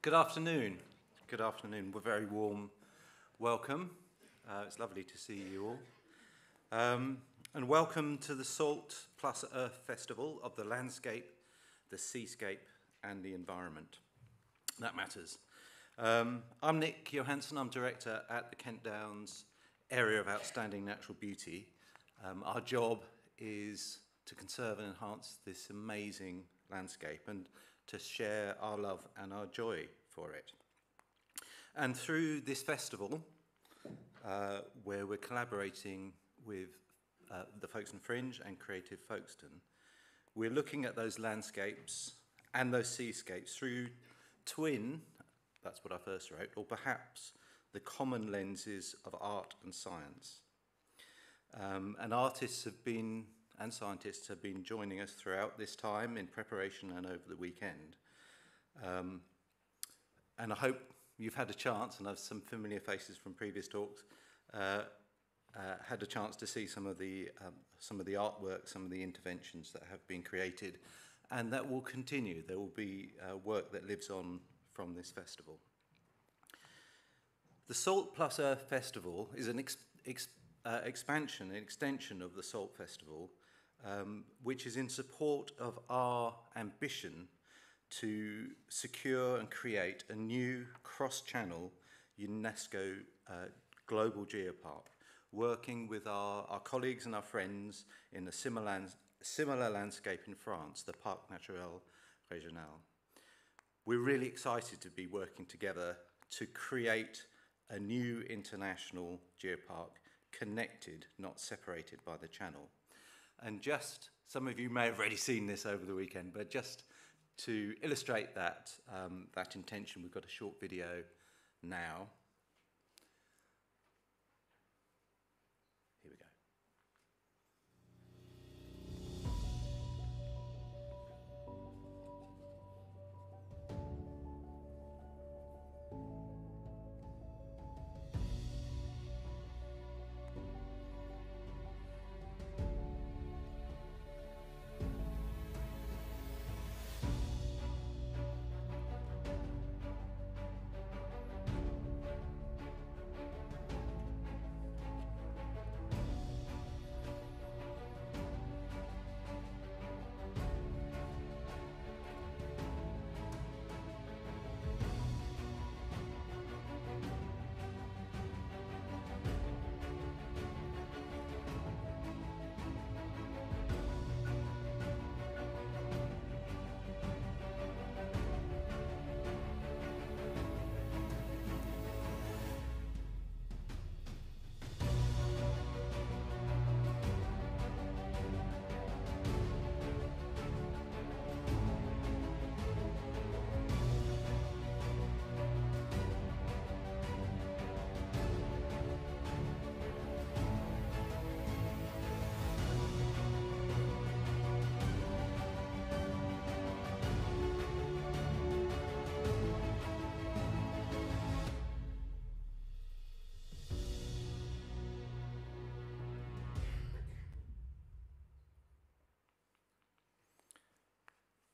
Good afternoon. Good afternoon. We're very warm welcome. Uh, it's lovely to see you all. Um, and welcome to the Salt Plus Earth Festival of the landscape, the seascape, and the environment. That matters. Um, I'm Nick Johannsen. I'm director at the Kent Downs Area of Outstanding Natural Beauty. Um, our job is to conserve and enhance this amazing landscape and to share our love and our joy for it. And through this festival, uh, where we're collaborating with uh, the Folkestone Fringe and Creative Folkestone, we're looking at those landscapes and those seascapes through twin, that's what I first wrote, or perhaps the common lenses of art and science. Um, and artists have been, and scientists have been joining us throughout this time in preparation and over the weekend. Um, and I hope you've had a chance, and I've some familiar faces from previous talks, uh, uh, had a chance to see some of the um, some of the artwork, some of the interventions that have been created, and that will continue. There will be uh, work that lives on from this festival. The Salt Plus Earth Festival is an ex ex uh, expansion, an extension of the Salt Festival, um, which is in support of our ambition to secure and create a new cross-channel UNESCO uh, global geopark, working with our, our colleagues and our friends in a similar, similar landscape in France, the Parc Naturel Régional. We're really excited to be working together to create a new international geopark connected, not separated by the channel. And just, some of you may have already seen this over the weekend, but just to illustrate that, um, that intention, we've got a short video now.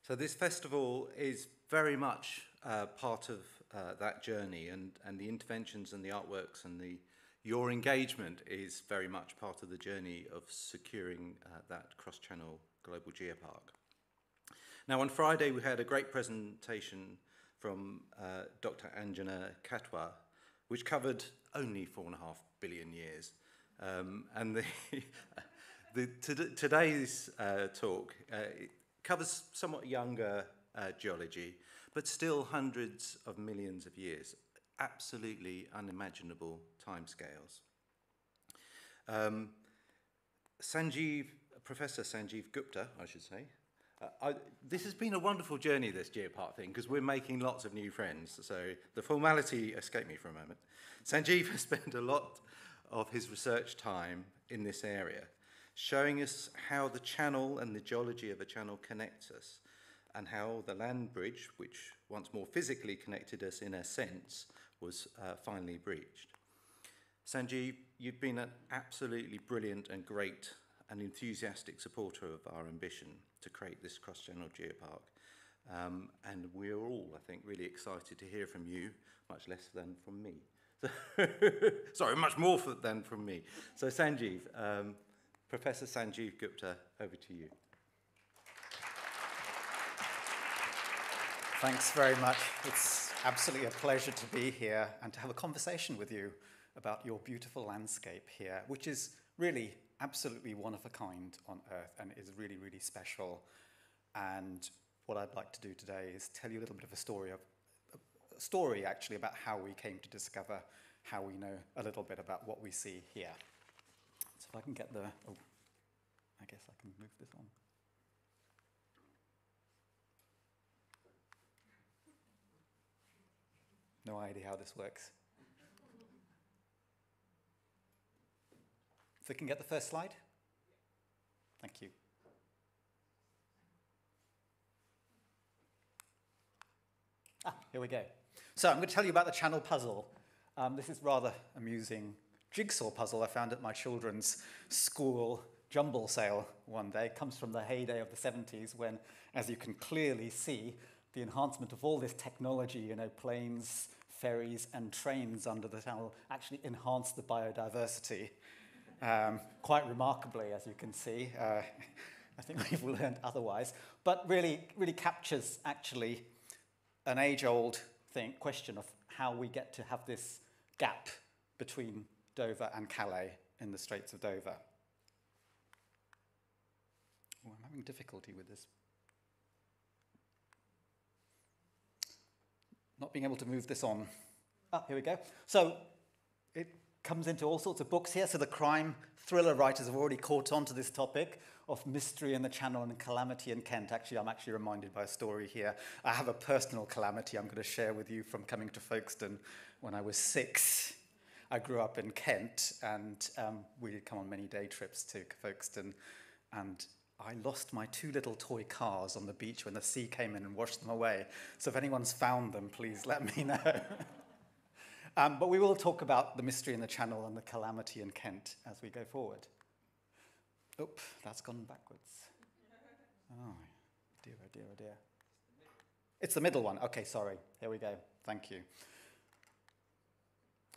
So this festival is very much uh, part of uh, that journey and, and the interventions and the artworks and the, your engagement is very much part of the journey of securing uh, that cross-channel global geopark. Now on Friday we had a great presentation from uh, Dr. Anjana Khatwa, which covered only four and a half billion years. Um, and the, the, today's uh, talk uh, covers somewhat younger uh, geology, but still hundreds of millions of years. Absolutely unimaginable timescales. Um, Sanjeev, Professor Sanjeev Gupta, I should say, uh, I, this has been a wonderful journey, this Geopark thing, because we're making lots of new friends. So the formality escaped me for a moment. Sanjeev has spent a lot of his research time in this area showing us how the channel and the geology of a channel connects us, and how the land bridge, which once more physically connected us in a sense, was uh, finally breached. Sanjeev, you've been an absolutely brilliant and great and enthusiastic supporter of our ambition to create this cross-channel geopark. Um, and we're all, I think, really excited to hear from you, much less than from me. Sorry, much more for, than from me. So, Sanjeev, um, Professor Sanjeev Gupta, over to you. Thanks very much. It's absolutely a pleasure to be here and to have a conversation with you about your beautiful landscape here, which is really absolutely one of a kind on Earth and is really, really special. And what I'd like to do today is tell you a little bit of a story of a story actually about how we came to discover how we know a little bit about what we see here. I can get the, oh, I guess I can move this on. No idea how this works. If we can get the first slide. Thank you. Ah, here we go. So I'm going to tell you about the channel puzzle. Um, this is rather amusing jigsaw puzzle I found at my children's school jumble sale one day. It comes from the heyday of the 70s when, as you can clearly see, the enhancement of all this technology, you know, planes, ferries, and trains under the channel actually enhanced the biodiversity um, quite remarkably, as you can see. Uh, I think we've learned otherwise, but really, really captures actually an age-old thing, question of how we get to have this gap between Dover and Calais in the Straits of Dover. Oh, I'm having difficulty with this. Not being able to move this on. Ah, here we go. So it comes into all sorts of books here. So the crime thriller writers have already caught on to this topic of mystery in the Channel and calamity in Kent. Actually, I'm actually reminded by a story here. I have a personal calamity I'm going to share with you from coming to Folkestone when I was six. I grew up in Kent, and um, we did come on many day trips to Folkestone, and I lost my two little toy cars on the beach when the sea came in and washed them away. So if anyone's found them, please let me know. Um, but we will talk about the mystery in the channel and the calamity in Kent as we go forward. Oop, that's gone backwards. Oh, dear, oh dear, oh dear. It's the middle one. Okay, sorry. Here we go. Thank you.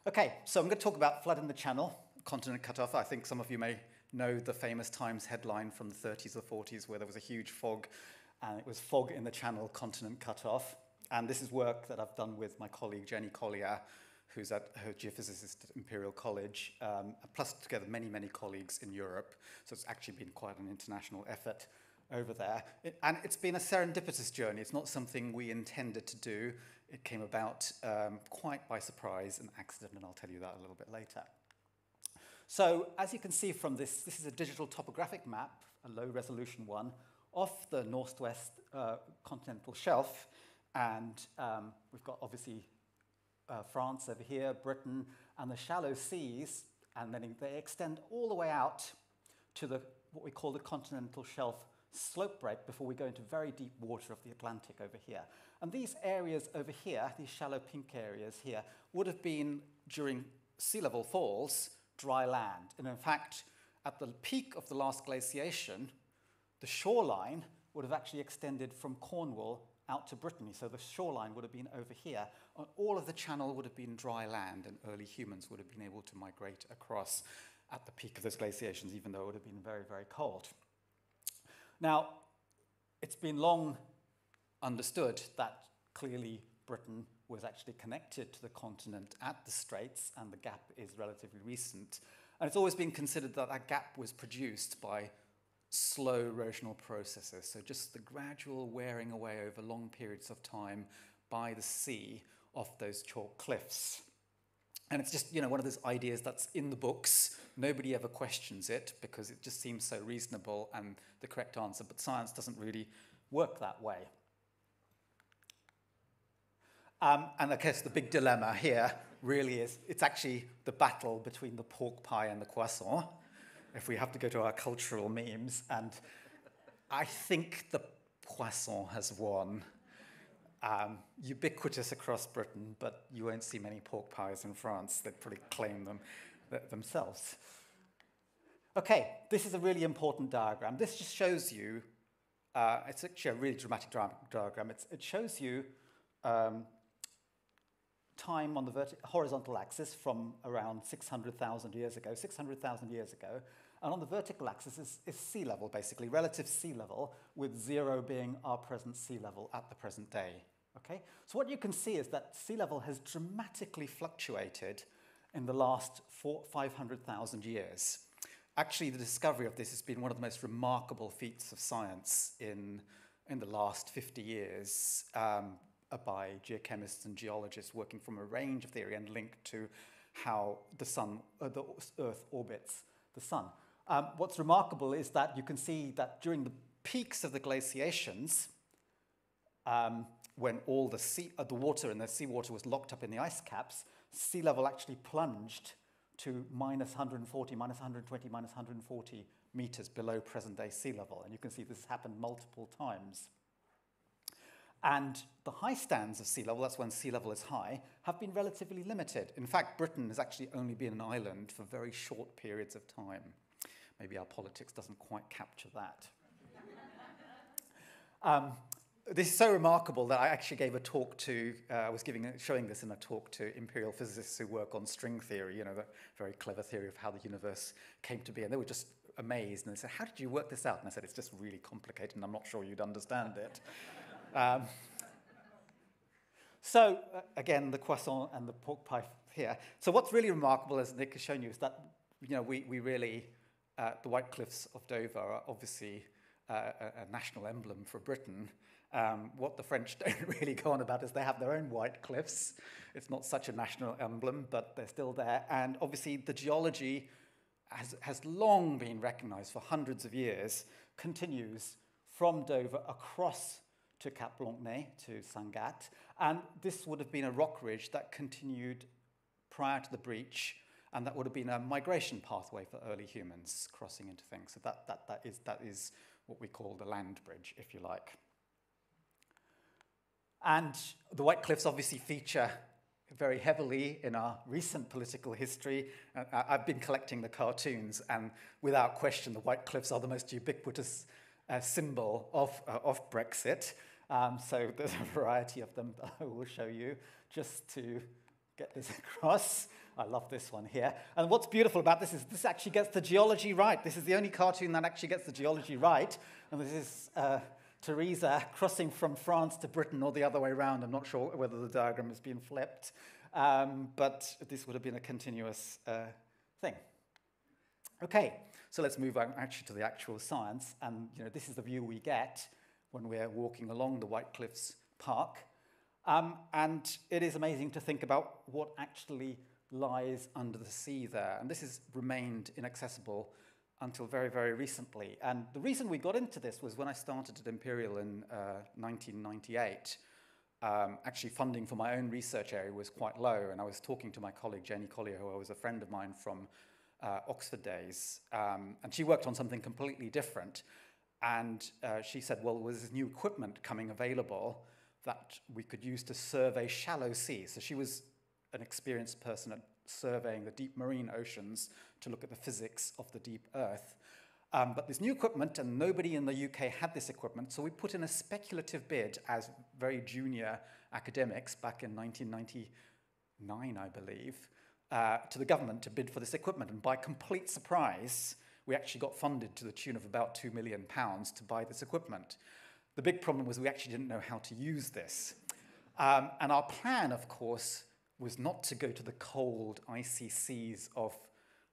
Okay, so I'm going to talk about flood in the channel, continent cut off. I think some of you may know the famous Times headline from the 30s or 40s where there was a huge fog, and it was fog in the channel, continent cut off. And this is work that I've done with my colleague Jenny Collier, who's at her geophysicist at Imperial College, um, plus together many, many colleagues in Europe. So it's actually been quite an international effort over there. It, and it's been a serendipitous journey. It's not something we intended to do. It came about um, quite by surprise, and accident, and I'll tell you that a little bit later. So as you can see from this, this is a digital topographic map, a low resolution one, of the northwest uh, continental shelf. And um, we've got obviously uh, France over here, Britain, and the shallow seas, and then they extend all the way out to the, what we call the continental shelf slope break before we go into very deep water of the Atlantic over here. And these areas over here, these shallow pink areas here, would have been, during sea level falls, dry land. And in fact, at the peak of the last glaciation, the shoreline would have actually extended from Cornwall out to Brittany. So the shoreline would have been over here. All of the channel would have been dry land, and early humans would have been able to migrate across at the peak of those glaciations, even though it would have been very, very cold. Now, it's been long understood that clearly Britain was actually connected to the continent at the Straits, and the gap is relatively recent. And it's always been considered that that gap was produced by slow erosional processes. So just the gradual wearing away over long periods of time by the sea of those chalk cliffs. And it's just, you know, one of those ideas that's in the books. Nobody ever questions it because it just seems so reasonable and the correct answer. But science doesn't really work that way. Um, and I guess the big dilemma here really is it's actually the battle between the pork pie and the croissant if we have to go to our cultural memes. And I think the poisson has won. Um, ubiquitous across Britain, but you won't see many pork pies in France. They'd probably claim them th themselves. Okay, this is a really important diagram. This just shows you uh, it's actually a really dramatic di diagram. It's, it shows you um, time on the horizontal axis from around 600,000 years ago, 600,000 years ago, and on the vertical axis is, is, sea level, basically, relative sea level, with zero being our present sea level at the present day. Okay? So what you can see is that sea level has dramatically fluctuated in the last 500,000 years. Actually, the discovery of this has been one of the most remarkable feats of science in, in the last 50 years um, by geochemists and geologists working from a range of theory and linked to how the sun, uh, the Earth orbits the sun. Um, what's remarkable is that you can see that during the peaks of the glaciations, um, when all the, sea, uh, the water and the seawater was locked up in the ice caps, sea level actually plunged to minus 140, minus 120, minus 140 meters below present day sea level. And you can see this happened multiple times. And the high stands of sea level, that's when sea level is high, have been relatively limited. In fact, Britain has actually only been an island for very short periods of time. Maybe our politics doesn't quite capture that. um, this is so remarkable that I actually gave a talk to, uh, I was giving, showing this in a talk to imperial physicists who work on string theory, you know, the very clever theory of how the universe came to be. And they were just amazed and they said, how did you work this out? And I said, it's just really complicated and I'm not sure you'd understand it. um, so uh, again, the croissant and the pork pie here. So what's really remarkable, as Nick has shown you, is that, you know, we, we really, uh, the White Cliffs of Dover are obviously uh, a, a national emblem for Britain. Um, what the French don't really go on about is they have their own white cliffs. It's not such a national emblem, but they're still there. And obviously, the geology has, has long been recognized for hundreds of years, continues from Dover across to Cap Blanc-Nez, to Sangatte. And this would have been a rock ridge that continued prior to the breach, and that would have been a migration pathway for early humans crossing into things. So that, that, that, is, that is what we call the land bridge, if you like. And the White Cliffs obviously feature very heavily in our recent political history. Uh, I've been collecting the cartoons, and without question, the White Cliffs are the most ubiquitous uh, symbol of, uh, of Brexit. Um, so there's a variety of them that I will show you just to get this across. I love this one here. And what's beautiful about this is this actually gets the geology right. This is the only cartoon that actually gets the geology right. And this is uh, Theresa crossing from France to Britain or the other way around. I'm not sure whether the diagram has been flipped, um, but this would have been a continuous uh, thing. Okay, so let's move on actually to the actual science. And you know, this is the view we get when we're walking along the White Cliffs Park. Um, and it is amazing to think about what actually lies under the sea there. And this has remained inaccessible until very, very recently. And the reason we got into this was when I started at Imperial in uh, 1998. Um, actually, funding for my own research area was quite low, and I was talking to my colleague Jenny Collier, who was a friend of mine from uh, Oxford days, um, and she worked on something completely different. And uh, she said, well, was this new equipment coming available that we could use to survey shallow seas. So she was an experienced person at surveying the deep marine oceans to look at the physics of the deep earth. Um, but this new equipment, and nobody in the UK had this equipment, so we put in a speculative bid as very junior academics back in 1999, I believe, uh, to the government to bid for this equipment. And by complete surprise, we actually got funded to the tune of about £2 million to buy this equipment. The big problem was we actually didn't know how to use this. Um, and our plan, of course, was not to go to the cold, icy seas of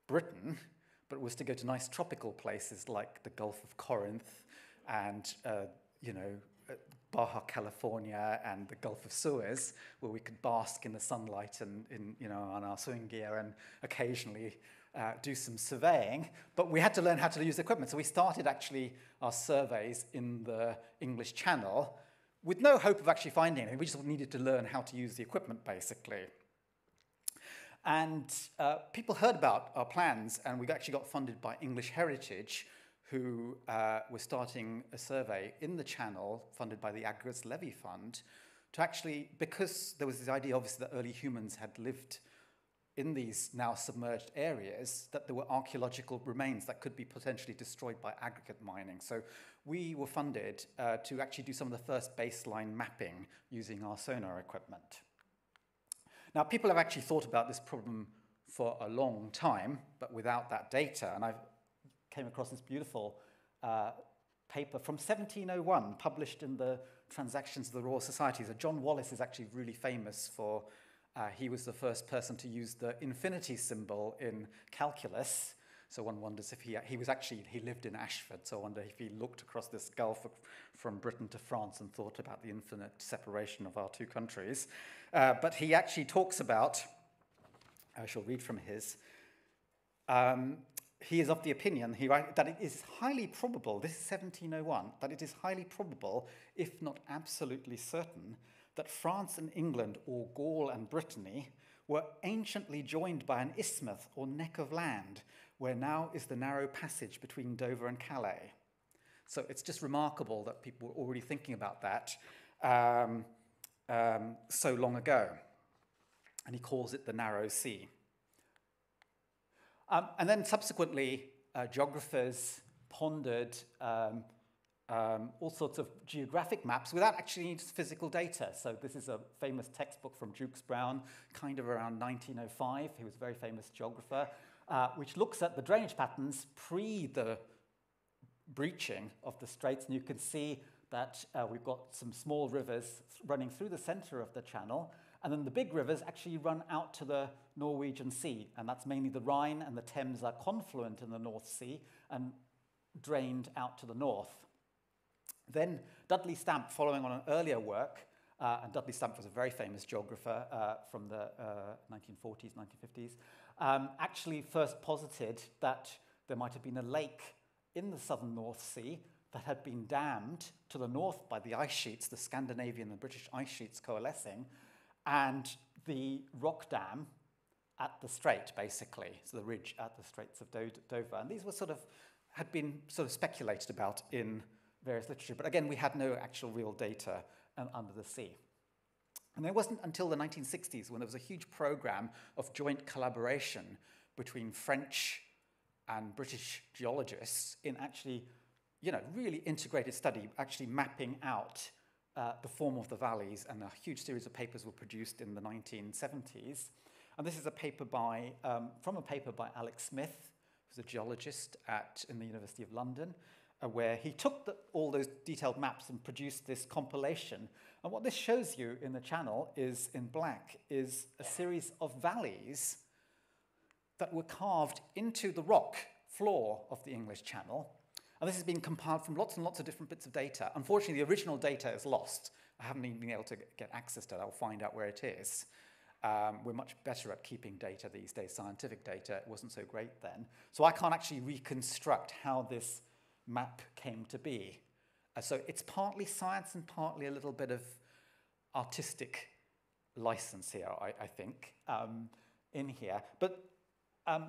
Britain, but was to go to nice tropical places like the Gulf of Corinth and, uh, you know, uh, Baja California and the Gulf of Suez, where we could bask in the sunlight and, in, you know, on our swimming gear and occasionally uh, do some surveying. But we had to learn how to use equipment. So we started actually our surveys in the English Channel with no hope of actually finding anything. We just needed to learn how to use the equipment, basically. And uh, people heard about our plans, and we actually got funded by English Heritage, who uh, were starting a survey in the channel, funded by the Aggregates Levy Fund, to actually, because there was this idea, obviously, that early humans had lived in these now submerged areas that there were archaeological remains that could be potentially destroyed by aggregate mining. So we were funded uh, to actually do some of the first baseline mapping using our sonar equipment. Now, people have actually thought about this problem for a long time, but without that data. And I came across this beautiful uh, paper from 1701, published in the Transactions of the Royal Society. So John Wallis is actually really famous for, uh, he was the first person to use the infinity symbol in calculus. So one wonders if he, he was actually, he lived in Ashford, so I wonder if he looked across this gulf from Britain to France and thought about the infinite separation of our two countries. Uh, but he actually talks about, I shall read from his, um, he is of the opinion he, that it is highly probable, this is 1701, that it is highly probable, if not absolutely certain, that France and England, or Gaul and Brittany, were anciently joined by an isthmus or neck of land, where now is the narrow passage between Dover and Calais. So it's just remarkable that people were already thinking about that um, um, so long ago. And he calls it the narrow sea. Um, and then subsequently, uh, geographers pondered um, um, all sorts of geographic maps without actually needing physical data. So this is a famous textbook from Jukes Browne, kind of around 1905. He was a very famous geographer, uh, which looks at the drainage patterns pre the breaching of the straits. And you can see that uh, we've got some small rivers running through the center of the channel. And then the big rivers actually run out to the Norwegian Sea, and that's mainly the Rhine and the Thames are confluent in the North Sea and drained out to the north. Then Dudley Stamp, following on an earlier work, uh, and Dudley Stamp was a very famous geographer uh, from the uh, 1940s, 1950s, um, actually first posited that there might have been a lake in the southern North Sea that had been dammed to the north by the ice sheets, the Scandinavian and British ice sheets coalescing, and the rock dam at the strait, basically, so the ridge at the Straits of Dover. And these were sort of, had been sort of speculated about in various literature, but again, we had no actual real data um, under the sea. And it wasn't until the 1960s when there was a huge program of joint collaboration between French and British geologists in actually, you know, really integrated study, actually mapping out uh, the form of the valleys, and a huge series of papers were produced in the 1970s. And this is a paper by, um, from a paper by Alex Smith, who's a geologist at, in the University of London, uh, where he took the, all those detailed maps and produced this compilation. And what this shows you in the channel is, in black, is a series of valleys that were carved into the rock floor of the English Channel and this has been compiled from lots and lots of different bits of data. Unfortunately, the original data is lost. I haven't even been able to get access to it. I'll find out where it is. Um, we're much better at keeping data these days, scientific data. It wasn't so great then. So I can't actually reconstruct how this map came to be. Uh, so it's partly science and partly a little bit of artistic license here, I, I think, um, in here. But um,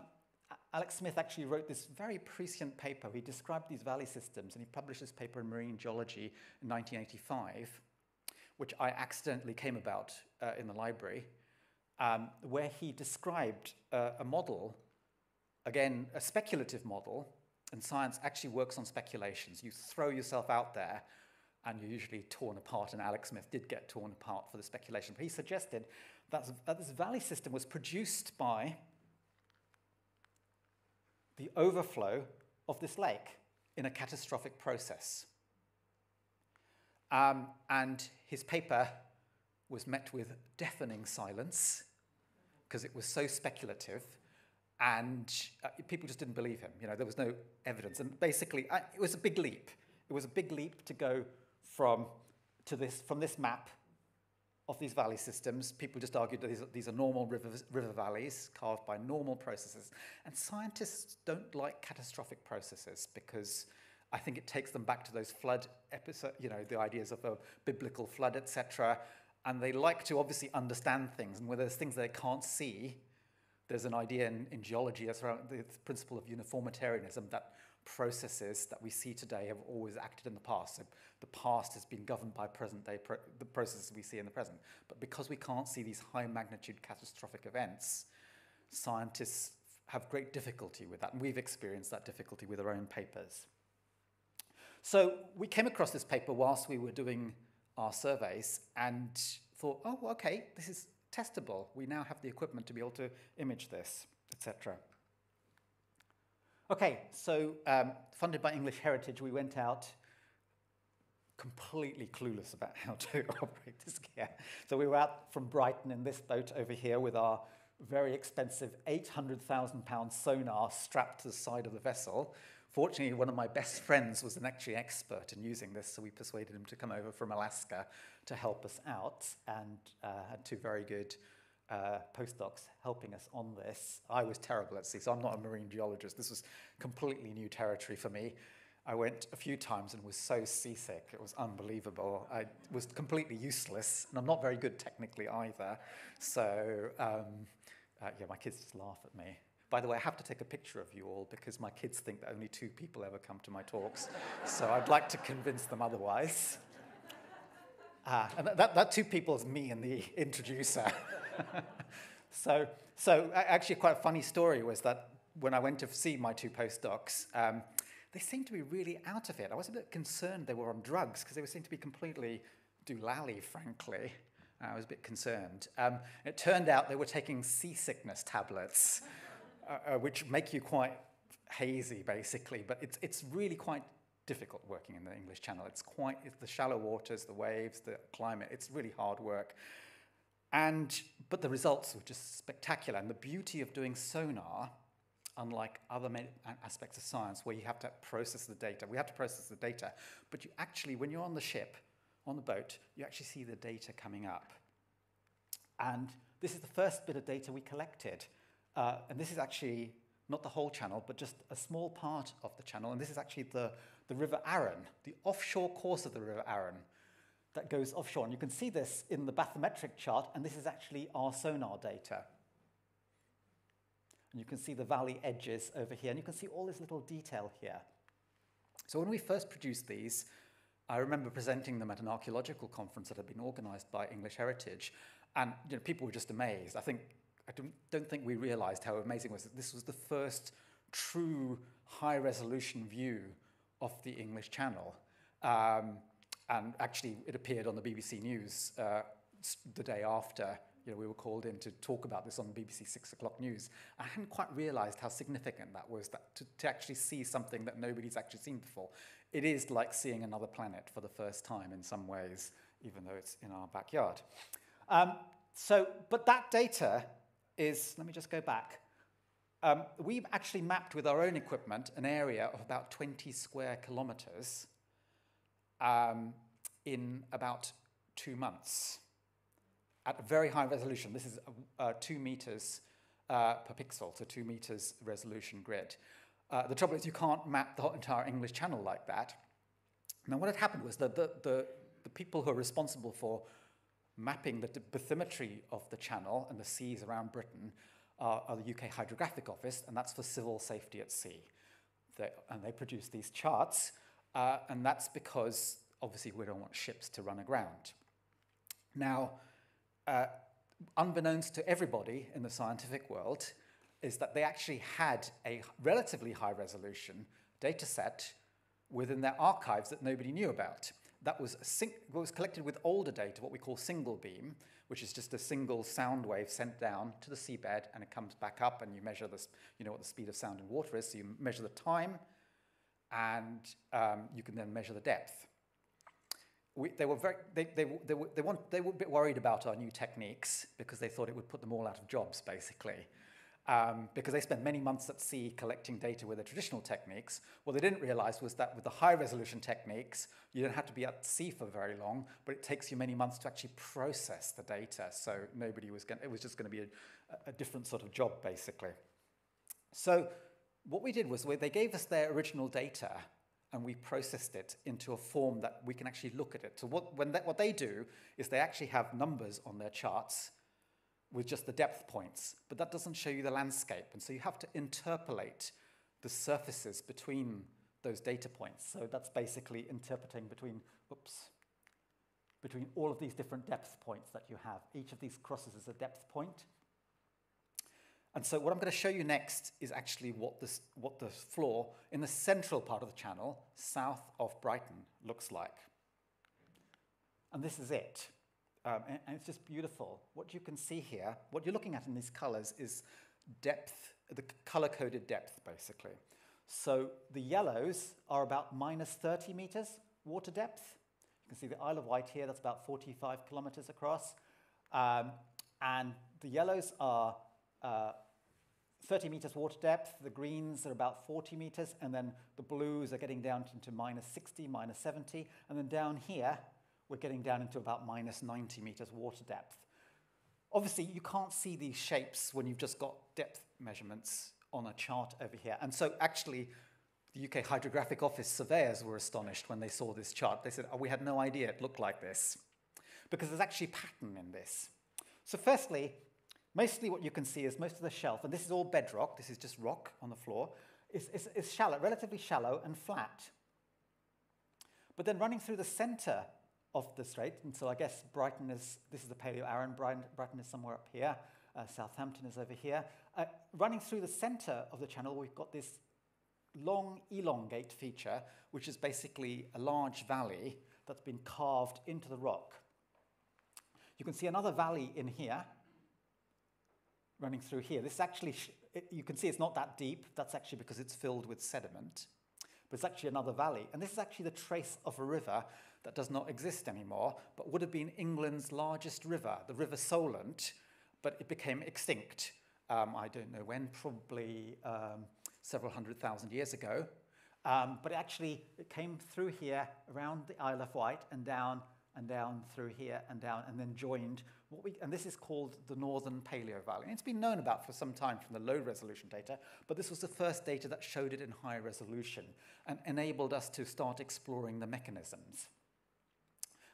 Alex Smith actually wrote this very prescient paper. He described these valley systems, and he published this paper in Marine Geology in 1985, which I accidentally came about uh, in the library, um, where he described uh, a model, again, a speculative model, and science actually works on speculations. You throw yourself out there, and you're usually torn apart, and Alex Smith did get torn apart for the speculation. But he suggested that, that this valley system was produced by the overflow of this lake in a catastrophic process. Um, and his paper was met with deafening silence because it was so speculative and uh, people just didn't believe him. You know, there was no evidence. And basically, uh, it was a big leap. It was a big leap to go from, to this, from this map of these valley systems, people just argued that these are, these are normal river, river valleys carved by normal processes. And scientists don't like catastrophic processes because I think it takes them back to those flood episodes, you know, the ideas of a biblical flood, etc. And they like to obviously understand things. And where there's things they can't see, there's an idea in, in geology that's around the principle of uniformitarianism that processes that we see today have always acted in the past. So the past has been governed by present day pro the processes we see in the present. But because we can't see these high magnitude catastrophic events, scientists have great difficulty with that, and we've experienced that difficulty with our own papers. So we came across this paper whilst we were doing our surveys and thought, oh, okay, this is testable. We now have the equipment to be able to image this, etc. Okay, so um, funded by English Heritage, we went out completely clueless about how to operate this gear. So we were out from Brighton in this boat over here with our very expensive 800,000 pound sonar strapped to the side of the vessel. Fortunately, one of my best friends was an actually expert in using this, so we persuaded him to come over from Alaska to help us out and uh, had two very good uh, postdocs helping us on this. I was terrible at sea, so I'm not a marine geologist. This was completely new territory for me. I went a few times and was so seasick. It was unbelievable. I was completely useless, and I'm not very good technically either. So, um, uh, yeah, my kids just laugh at me. By the way, I have to take a picture of you all because my kids think that only two people ever come to my talks. so I'd like to convince them otherwise. Uh, and that, that two people is me and the introducer. so, so actually, quite a funny story was that when I went to see my two postdocs, um, they seemed to be really out of it. I was a bit concerned they were on drugs because they seemed to be completely doolally, frankly. I was a bit concerned. Um, it turned out they were taking seasickness tablets, uh, uh, which make you quite hazy, basically. But it's, it's really quite difficult working in the English Channel. It's quite it's the shallow waters, the waves, the climate. It's really hard work. And, but the results were just spectacular. And the beauty of doing sonar unlike other aspects of science where you have to process the data. We have to process the data, but you actually, when you're on the ship, on the boat, you actually see the data coming up. And this is the first bit of data we collected. Uh, and this is actually not the whole channel, but just a small part of the channel. And this is actually the, the River Arun, the offshore course of the River Arun that goes offshore. And you can see this in the bathymetric chart, and this is actually our sonar data. And you can see the valley edges over here, and you can see all this little detail here. So when we first produced these, I remember presenting them at an archaeological conference that had been organized by English Heritage, and you know, people were just amazed. I think I don't, think we realized how amazing it was that this was the first true high resolution view of the English Channel. Um, and actually, it appeared on the BBC News uh, the day after you know, we were called in to talk about this on BBC Six O'Clock News. I hadn't quite realized how significant that was, that to, to actually see something that nobody's actually seen before. It is like seeing another planet for the first time in some ways, even though it's in our backyard. Um, so, but that data is, let me just go back. Um, we've actually mapped with our own equipment an area of about 20 square kilometers um, in about two months at a very high resolution. This is uh, two meters uh, per pixel, so two meters resolution grid. Uh, the trouble is you can't map the entire English Channel like that. Now what had happened was that the, the, the people who are responsible for mapping the bathymetry of the channel and the seas around Britain are the UK Hydrographic Office, and that's for civil safety at sea. They, and they produce these charts, uh, and that's because obviously we don't want ships to run aground. Now, uh, unbeknownst to everybody in the scientific world, is that they actually had a relatively high resolution data set within their archives that nobody knew about. That was, was collected with older data, what we call single beam, which is just a single sound wave sent down to the seabed and it comes back up and you measure this, you know what the speed of sound in water is, so you measure the time and um, you can then measure the depth we, they were very, they, they, they, they, want, they were a bit worried about our new techniques because they thought it would put them all out of jobs, basically. Um, because they spent many months at sea collecting data with the traditional techniques. What they didn't realize was that with the high resolution techniques, you don't have to be at sea for very long, but it takes you many months to actually process the data. So nobody was going, it was just going to be a, a different sort of job, basically. So what we did was they gave us their original data and we processed it into a form that we can actually look at it. So what, when that, what they do is they actually have numbers on their charts with just the depth points, but that doesn't show you the landscape. And so you have to interpolate the surfaces between those data points. So that's basically interpreting between, oops, between all of these different depth points that you have. Each of these crosses is a depth point. And so what I'm going to show you next is actually what, this, what the floor in the central part of the channel, south of Brighton, looks like. And this is it. Um, and, and it's just beautiful. What you can see here, what you're looking at in these colors is depth, the color-coded depth, basically. So the yellows are about minus 30 meters water depth. You can see the Isle of Wight here, that's about 45 kilometers across. Um, and the yellows are uh, 30 meters water depth, the greens are about 40 meters, and then the blues are getting down into minus 60, minus 70, and then down here, we're getting down into about minus 90 meters water depth. Obviously, you can't see these shapes when you've just got depth measurements on a chart over here. And so actually, the UK Hydrographic Office surveyors were astonished when they saw this chart. They said, oh, we had no idea it looked like this. Because there's actually pattern in this. So firstly, mostly what you can see is most of the shelf, and this is all bedrock, this is just rock on the floor, is, is, is shallow, relatively shallow and flat. But then running through the center of the strait, and so I guess Brighton is, this is the Paleo Arun, Brighton, is somewhere up here, uh, Southampton is over here. Uh, running through the center of the channel, we've got this long elongate feature, which is basically a large valley that's been carved into the rock. You can see another valley in here, running through here. This is actually, you can see it's not that deep. That's actually because it's filled with sediment. But it's actually another valley. And this is actually the trace of a river that does not exist anymore, but would have been England's largest river, the River Solent, but it became extinct. Um, I don't know when, probably um, several hundred thousand years ago. Um, but actually, it came through here around the Isle of Wight and down and down through here and down and then joined what we, and this is called the Northern Paleo Valley. And it's been known about for some time from the low resolution data, but this was the first data that showed it in high resolution and enabled us to start exploring the mechanisms.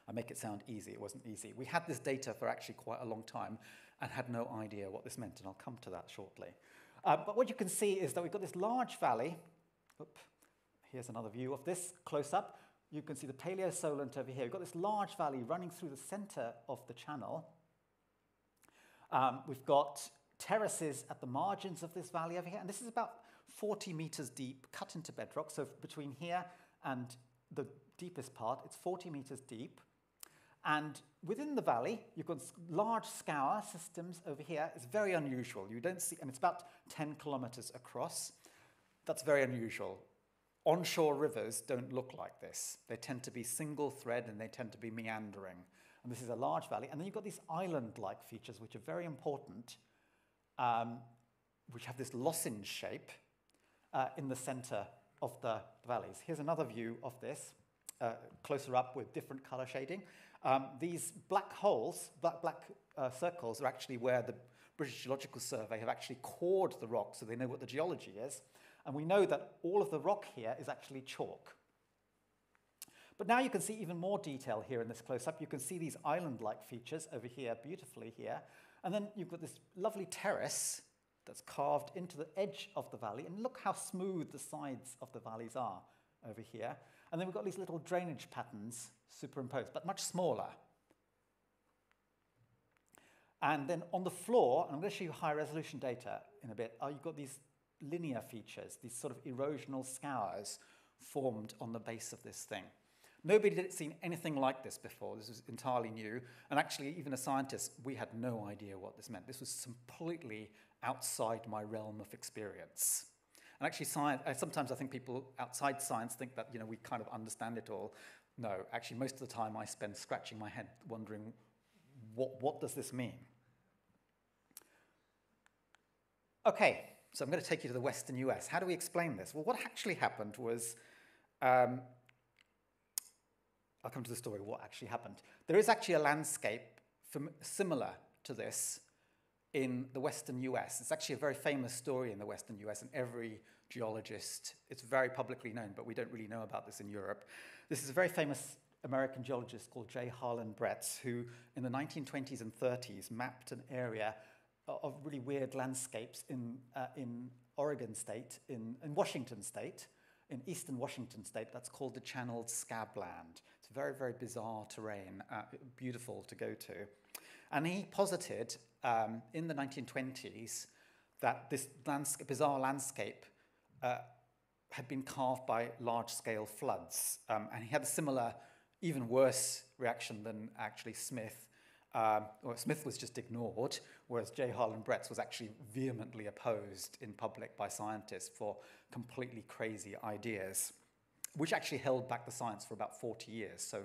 I make it sound easy, it wasn't easy. We had this data for actually quite a long time and had no idea what this meant, and I'll come to that shortly. Uh, but what you can see is that we've got this large valley. Oop, here's another view of this close up. You can see the Paleosolent over here. We've got this large valley running through the center of the channel. Um, we've got terraces at the margins of this valley over here, and this is about 40 meters deep, cut into bedrock. So between here and the deepest part, it's 40 meters deep. And within the valley, you've got large scour systems over here. It's very unusual. You don't see, and it's about 10 kilometers across. That's very unusual. Onshore rivers don't look like this. They tend to be single thread and they tend to be meandering. And this is a large valley. And then you've got these island-like features, which are very important, um, which have this lozenge shape uh, in the center of the valleys. Here's another view of this, uh, closer up with different color shading. Um, these black holes, black, black uh, circles, are actually where the British Geological Survey have actually cored the rock so they know what the geology is. And we know that all of the rock here is actually chalk. But now you can see even more detail here in this close-up. You can see these island-like features over here, beautifully here. And then you've got this lovely terrace that's carved into the edge of the valley. And look how smooth the sides of the valleys are over here. And then we've got these little drainage patterns superimposed, but much smaller. And then on the floor, I'm going to show you high resolution data in a bit, uh, you've got these linear features, these sort of erosional scours formed on the base of this thing. Nobody had seen anything like this before. This was entirely new. And actually, even as scientists, we had no idea what this meant. This was completely outside my realm of experience. And actually, science, uh, sometimes I think people outside science think that you know, we kind of understand it all. No, actually, most of the time I spend scratching my head wondering what, what does this mean? Okay, so I'm going to take you to the Western US. How do we explain this? Well, what actually happened was, um, I'll come to the story, what actually happened. There is actually a landscape similar to this in the Western US. It's actually a very famous story in the Western US, and every geologist, it's very publicly known, but we don't really know about this in Europe. This is a very famous American geologist called J. Harlan Bretz, who in the 1920s and 30s mapped an area of really weird landscapes in, uh, in Oregon State, in, in Washington State, in eastern Washington State, that's called the Channeled Scabland. It's very, very bizarre terrain, uh, beautiful to go to. And he posited um, in the 1920s that this landscape, bizarre landscape uh, had been carved by large-scale floods. Um, and he had a similar, even worse reaction than actually Smith. Um, well, Smith was just ignored, whereas J. Harlan Bretz was actually vehemently opposed in public by scientists for completely crazy ideas, which actually held back the science for about 40 years. So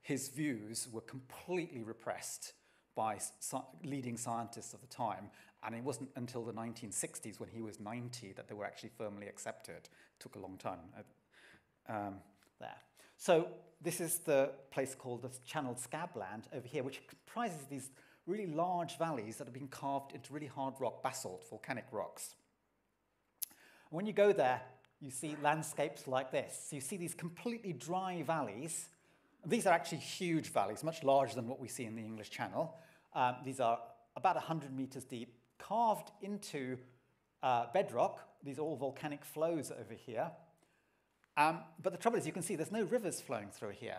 his views were completely repressed by leading scientists of the time, and it wasn't until the 1960s, when he was 90, that they were actually firmly accepted. It took a long time uh, um, there. So this is the place called the Channel Scabland over here, which comprises these really large valleys that have been carved into really hard rock basalt, volcanic rocks. When you go there, you see landscapes like this. So you see these completely dry valleys. These are actually huge valleys, much larger than what we see in the English Channel. Um, these are about 100 meters deep, carved into uh, bedrock. These are all volcanic flows over here. Um, but the trouble is, you can see there's no rivers flowing through here.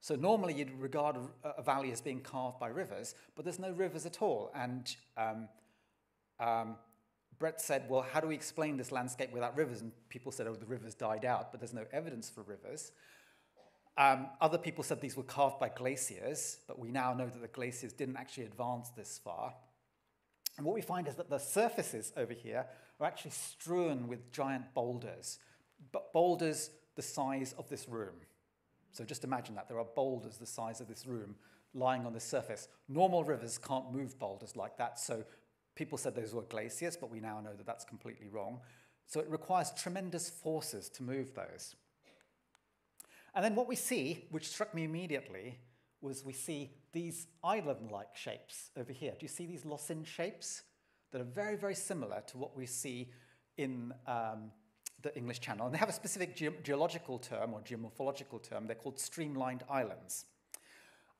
So normally you'd regard a, valley as being carved by rivers, but there's no rivers at all. And um, um, Bretz said, well, how do we explain this landscape without rivers? And people said, oh, the rivers died out, but there's no evidence for rivers. Um, other people said these were carved by glaciers, but we now know that the glaciers didn't actually advance this far. And what we find is that the surfaces over here are actually strewn with giant boulders, but boulders the size of this room. So just imagine that. There are boulders the size of this room lying on the surface. Normal rivers can't move boulders like that, so people said those were glaciers, but we now know that that's completely wrong. So it requires tremendous forces to move those. And then what we see, which struck me immediately, was we see these island-like shapes over here. Do you see these lozenge shapes that are very, very similar to what we see in um, the English Channel? And they have a specific ge geological term or geomorphological term. They're called streamlined islands.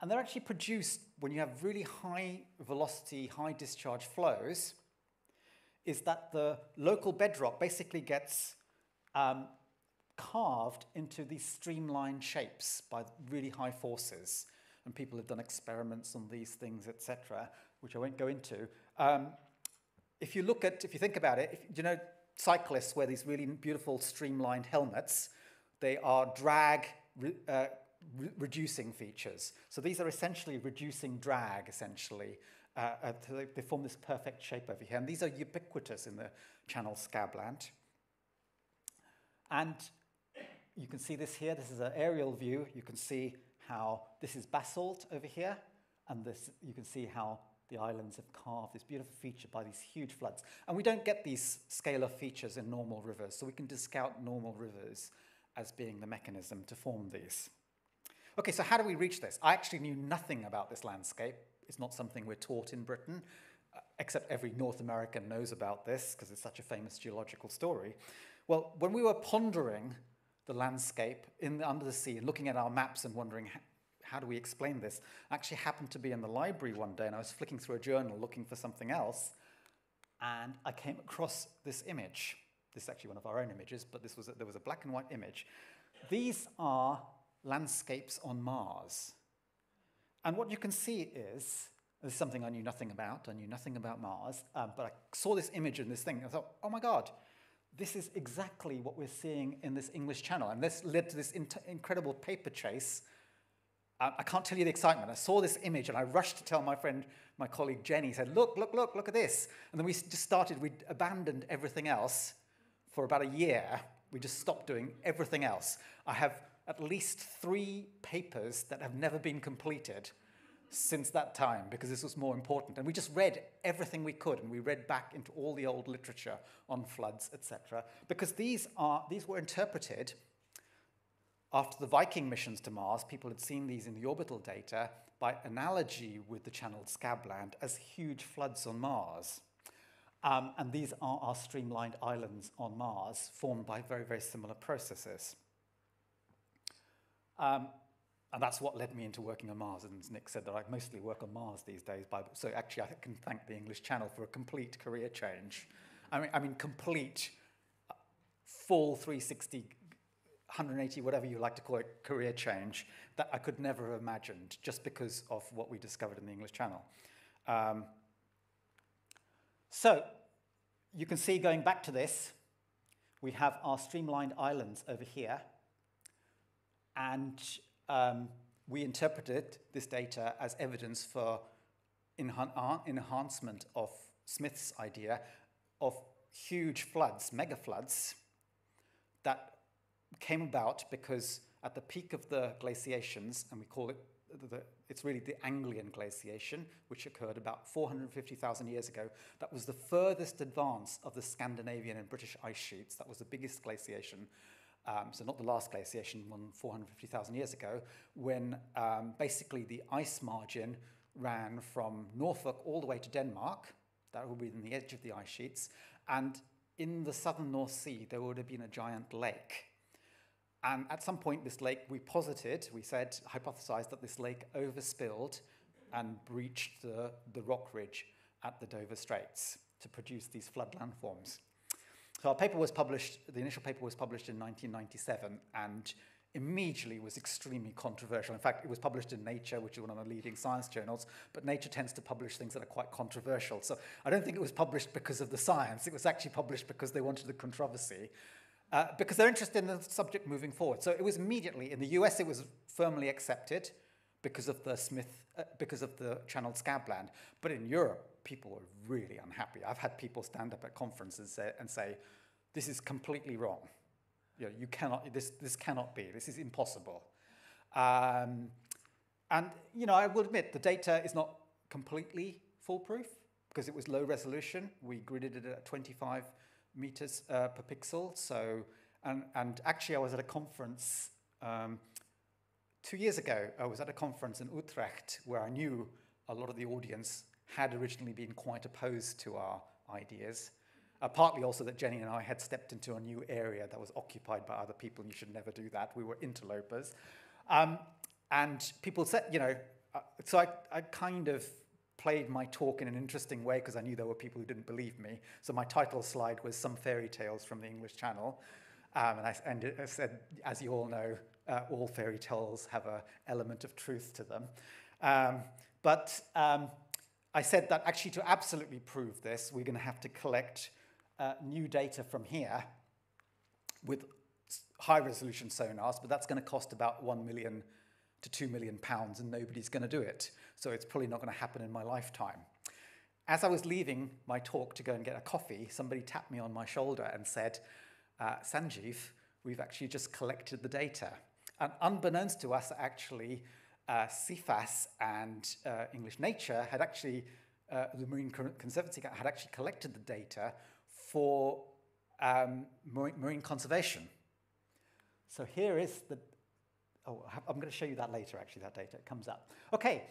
And they're actually produced when you have really high velocity, high discharge flows, is that the local bedrock basically gets um, carved into these streamlined shapes by really high forces and people have done experiments on these things, etc., which I won't go into. Um, if you look at, if you think about it, if, you know, cyclists wear these really beautiful streamlined helmets. They are drag re, uh, re reducing features. So these are essentially reducing drag, essentially. Uh, uh, they form this perfect shape over here. And these are ubiquitous in the channel Scabland. And you can see this here. This is an aerial view. You can see how this is basalt over here, and this, you can see how the islands have carved this beautiful feature by these huge floods. And we don't get these scalar features in normal rivers, so we can discount normal rivers as being the mechanism to form these. Okay, so how do we reach this? I actually knew nothing about this landscape. It's not something we're taught in Britain, uh, except every North American knows about this because it's such a famous geological story. Well, when we were pondering the landscape in the, under the sea looking at our maps and wondering how do we explain this. I actually happened to be in the library one day and I was flicking through a journal looking for something else and I came across this image. This is actually one of our own images, but this was a, there was a black and white image. These are landscapes on Mars. And what you can see is, this is something I knew nothing about. I knew nothing about Mars, um, but I saw this image and this thing and I thought, oh my God, this is exactly what we're seeing in this English channel. And this led to this incredible paper chase. Uh, I can't tell you the excitement. I saw this image and I rushed to tell my friend, my colleague Jenny, said, look, look, look, look at this. And then we just started, we abandoned everything else for about a year. We just stopped doing everything else. I have at least three papers that have never been completed since that time because this was more important. And we just read everything we could and we read back into all the old literature on floods, etc. Because these, are, these were interpreted after the Viking missions to Mars. People had seen these in the orbital data by analogy with the channeled Scabland as huge floods on Mars. Um, and these are our streamlined islands on Mars formed by very, very similar processes. Um, and that's what led me into working on Mars. And Nick said that I mostly work on Mars these days. By, so actually, I can thank the English Channel for a complete career change. I mean, I mean complete, full 360, 180, whatever you like to call it, career change that I could never have imagined just because of what we discovered in the English Channel. Um, so you can see going back to this, we have our streamlined islands over here. And um, we interpreted this data as evidence for enhan enhancement of Smith's idea of huge floods, mega floods, that came about because at the peak of the glaciations, and we call it, the, it's really the Anglian glaciation, which occurred about 450,000 years ago. That was the furthest advance of the Scandinavian and British ice sheets. That was the biggest glaciation. Um, so not the last glaciation, one 450,000 years ago, when um, basically the ice margin ran from Norfolk all the way to Denmark. That would be in the edge of the ice sheets. And in the southern North Sea, there would have been a giant lake. And at some point, this lake, we posited, we said, hypothesized that this lake overspilled and breached the, the rock ridge at the Dover Straits to produce these flood landforms. So our paper was published, the initial paper was published in 1997, and immediately was extremely controversial. In fact, it was published in Nature, which is one of the leading science journals, but Nature tends to publish things that are quite controversial. So I don't think it was published because of the science. It was actually published because they wanted the controversy, uh, because they're interested in the subject moving forward. So it was immediately, in the US, it was firmly accepted because of the Smith, uh, because of the channeled scabland. But in Europe, people were really unhappy. I've had people stand up at conferences say, and say, this is completely wrong. You, know, you cannot, this, this cannot be, this is impossible. Um, and, you know, I will admit the data is not completely foolproof because it was low resolution. We gridded it at 25 meters uh, per pixel. So, and, and actually I was at a conference um, two years ago. I was at a conference in Utrecht where I knew a lot of the audience had originally been quite opposed to our ideas. Uh, partly also that Jenny and I had stepped into a new area that was occupied by other people, and you should never do that. We were interlopers. Um, and people said, you know, uh, so I, I kind of played my talk in an interesting way because I knew there were people who didn't believe me. So my title slide was Some Fairy Tales from the English Channel. Um, and I, and I said, as you all know, uh, all fairy tales have an element of truth to them. Um, but um, I said that actually to absolutely prove this, we're going to have to collect uh, new data from here with high resolution sonars, but that's going to cost about 1 million to 2 million pounds and nobody's going to do it. So it's probably not going to happen in my lifetime. As I was leaving my talk to go and get a coffee, somebody tapped me on my shoulder and said, uh, Sanjeev, we've actually just collected the data. And unbeknownst to us, actually, uh, Cefas and uh, English Nature had actually, uh, the Marine Conservancy had actually collected the data for um, marine, conservation. So here is the, oh, I'm going to show you that later, actually, that data. Comes up. Okay,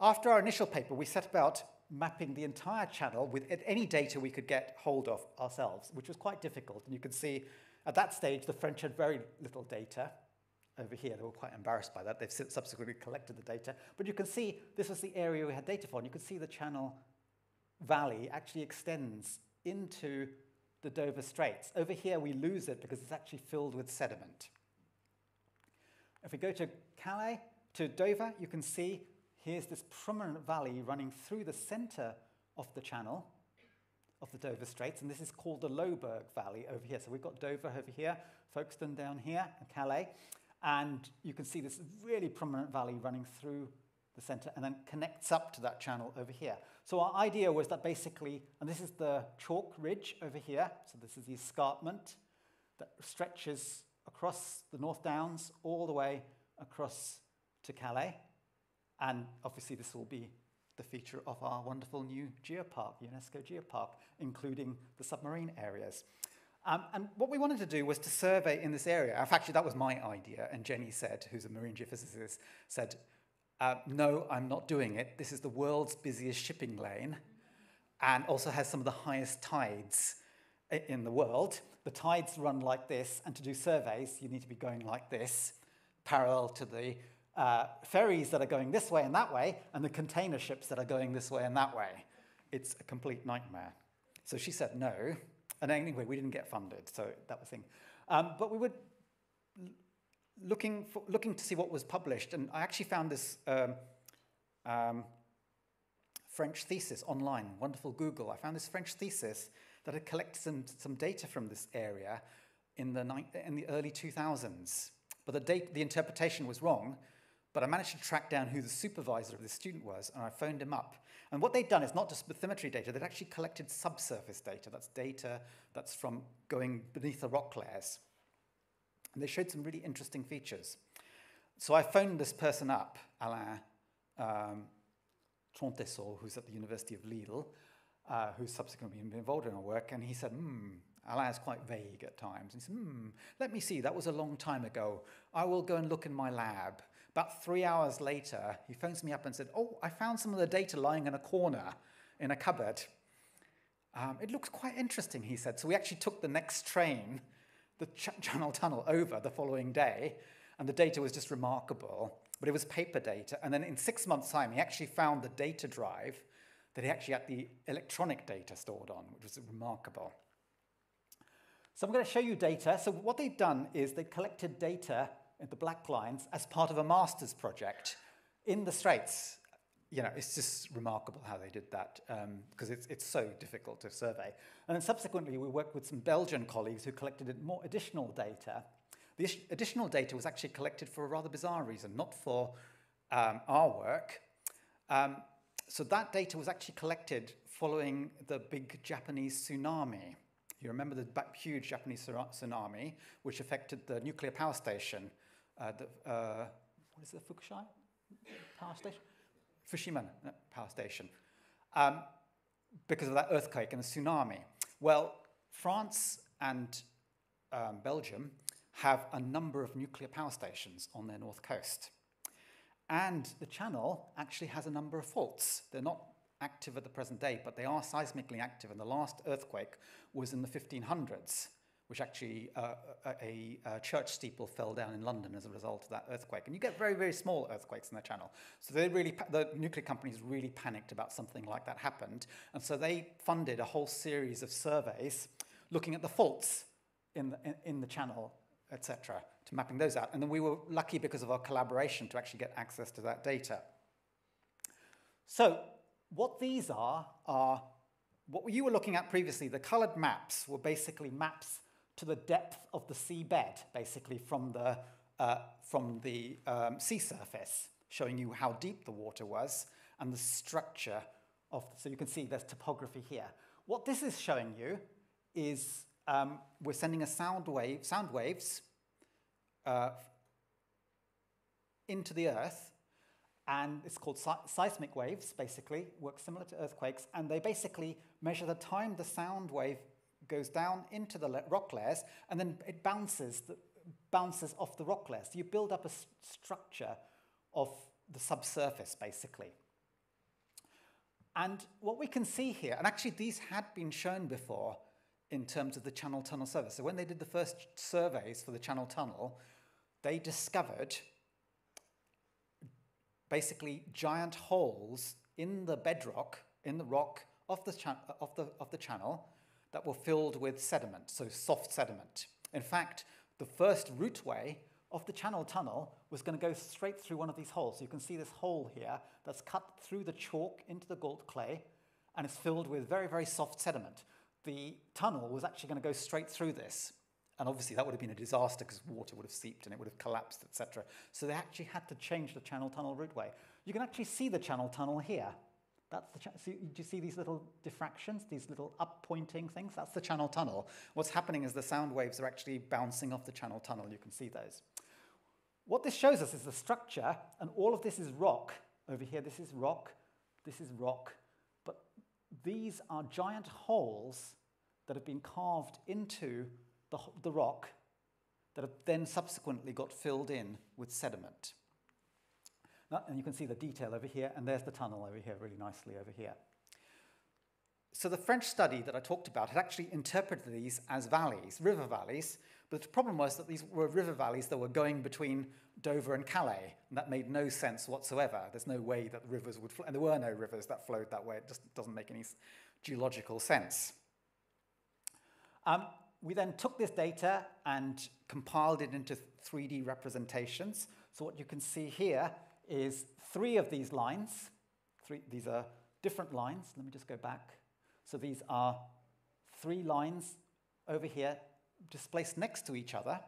after our initial paper, we set about mapping the entire channel with any data we could get hold of ourselves, which was quite difficult. And you can see at that stage, the French had very little data. Over here, they were quite embarrassed by that. They've subsequently collected the data. But you can see this was the area we had data for. And you can see the channel valley actually extends into the Dover Straits. Over here, we lose it because it's actually filled with sediment. If we go to Calais, to Dover, you can see here's this prominent valley running through the center of the channel of the Dover Straits, and this is called the Lobourg Valley over here. So we've got Dover over here, Folkestone down here, and Calais, and you can see this really prominent valley running through the center and then connects up to that channel over here. So our idea was that basically, and this is the chalk ridge over here, so this is the escarpment that stretches across the North Downs all the way across to Calais. And obviously this will be the feature of our wonderful new geopark, UNESCO geopark, including the submarine areas. Um, and what we wanted to do was to survey in this area. Fact, that was my idea. And Jenny said, who's a marine geophysicist, said, uh, no, I'm not doing it. This is the world's busiest shipping lane and also has some of the highest tides in the world. The tides run like this, and to do surveys, you need to be going like this, parallel to the uh, ferries that are going this way and that way, and the container ships that are going this way and that way. It's a complete nightmare. So she said no. And anyway, we didn't get funded, so that was the thing. Um, but we were looking, for, looking to see what was published, and I actually found this um, um, French thesis online, wonderful Google. I found this French thesis that had collected some, some data from this area in the, in the early 2000s. But the, date, the interpretation was wrong, but I managed to track down who the supervisor of the student was, and I phoned him up. And what they'd done is not just bathymetry data, they'd actually collected subsurface data. That's data that's from going beneath the rock layers. And they showed some really interesting features. So I phoned this person up, Alain um, who's at the University of Lille, uh, who's subsequently been involved in our work, and he said, hmm, Alain is quite vague at times. He said, hmm, let me see, that was a long time ago. I will go and look in my lab. About three hours later, he phones me up and said, oh, I found some of the data lying in a corner in a cupboard. Um, it looks quite interesting, he said. So we actually took the next train, the Ch Channel Tunnel, over the following day, and the data was just remarkable. But it was paper data. And then in six months' time, he actually found the data drive that he actually had the electronic data stored on, which was remarkable. So I'm going to show you data. So what they've done is they collected data the black lines as part of a master's project in the Straits. You know, it's just remarkable how they did that because um, it's, it's so difficult to survey. And then subsequently, we worked with some Belgian colleagues who collected more additional data. The additional data was actually collected for a rather bizarre reason, not for um, our work. Um, so that data was actually collected following the big Japanese tsunami. You remember the huge Japanese tsunami, which affected the nuclear power station, uh, uh, what is the Fukushima power station? Fukushima power station, um, because of that earthquake and the tsunami. Well, France and um, Belgium have a number of nuclear power stations on their north coast. And the channel actually has a number of faults. They're not active at the present day, but they are seismically active. And the last earthquake was in the 1500s, which actually uh, a, a, church steeple fell down in London as a result of that earthquake. And you get very, very small earthquakes in the channel. So they really, the nuclear companies really panicked about something like that happened. And so they funded a whole series of surveys looking at the faults in the, in, in the channel etc., to mapping those out. And then we were lucky because of our collaboration to actually get access to that data. So what these are, are what you were looking at previously, the colored maps were basically maps to the depth of the seabed, basically from the, uh, from the um, sea surface, showing you how deep the water was and the structure of, so you can see there's topography here. What this is showing you is um, we're sending a sound wave, sound waves uh, into the Earth, and it's called seismic waves, basically, work similar to earthquakes, and they basically measure the time the sound wave goes down into the rock layers, and then it bounces, bounces off the rock layers. So you build up a structure of the subsurface, basically. And what we can see here, and actually these had been shown before in terms of the Channel Tunnel service. So when they did the first surveys for the Channel Tunnel, they discovered basically giant holes in the bedrock, in the rock of the, of the, of the channel that were filled with sediment, so soft sediment. In fact, the first routeway of the channel tunnel was going to go straight through one of these holes. So you can see this hole here that's cut through the chalk into the gault clay and it's filled with very, very soft sediment the tunnel was actually going to go straight through this. And obviously that would have been a disaster because water would have seeped and it would have collapsed, etc. So they actually had to change the channel tunnel routeway. You can actually see the channel tunnel here. That's the do you see these little diffractions, these little up-pointing things? That's the channel tunnel. What's happening is the sound waves are actually bouncing off the channel tunnel. You can see those. What this shows us is the structure, and all of this is rock. Over here, this is rock, this is rock, But these are giant holes that have been carved into the, the rock that have then subsequently got filled in with sediment. And you can see the detail over here, and there's the tunnel over here, really nicely over here. So the French study that I talked about had actually interpreted these as valleys, river valleys, but the problem was that these were river valleys that were going between Dover and Calais, and that made no sense whatsoever. There's no way that rivers would flow, and there were no rivers that flowed that way. It just doesn't make any geological sense. Um, we then took this data and compiled it into 3D representations. So what you can see here is three of these lines. Three, these are different lines. Let me just go back. So these are three lines over here displaced next to each other.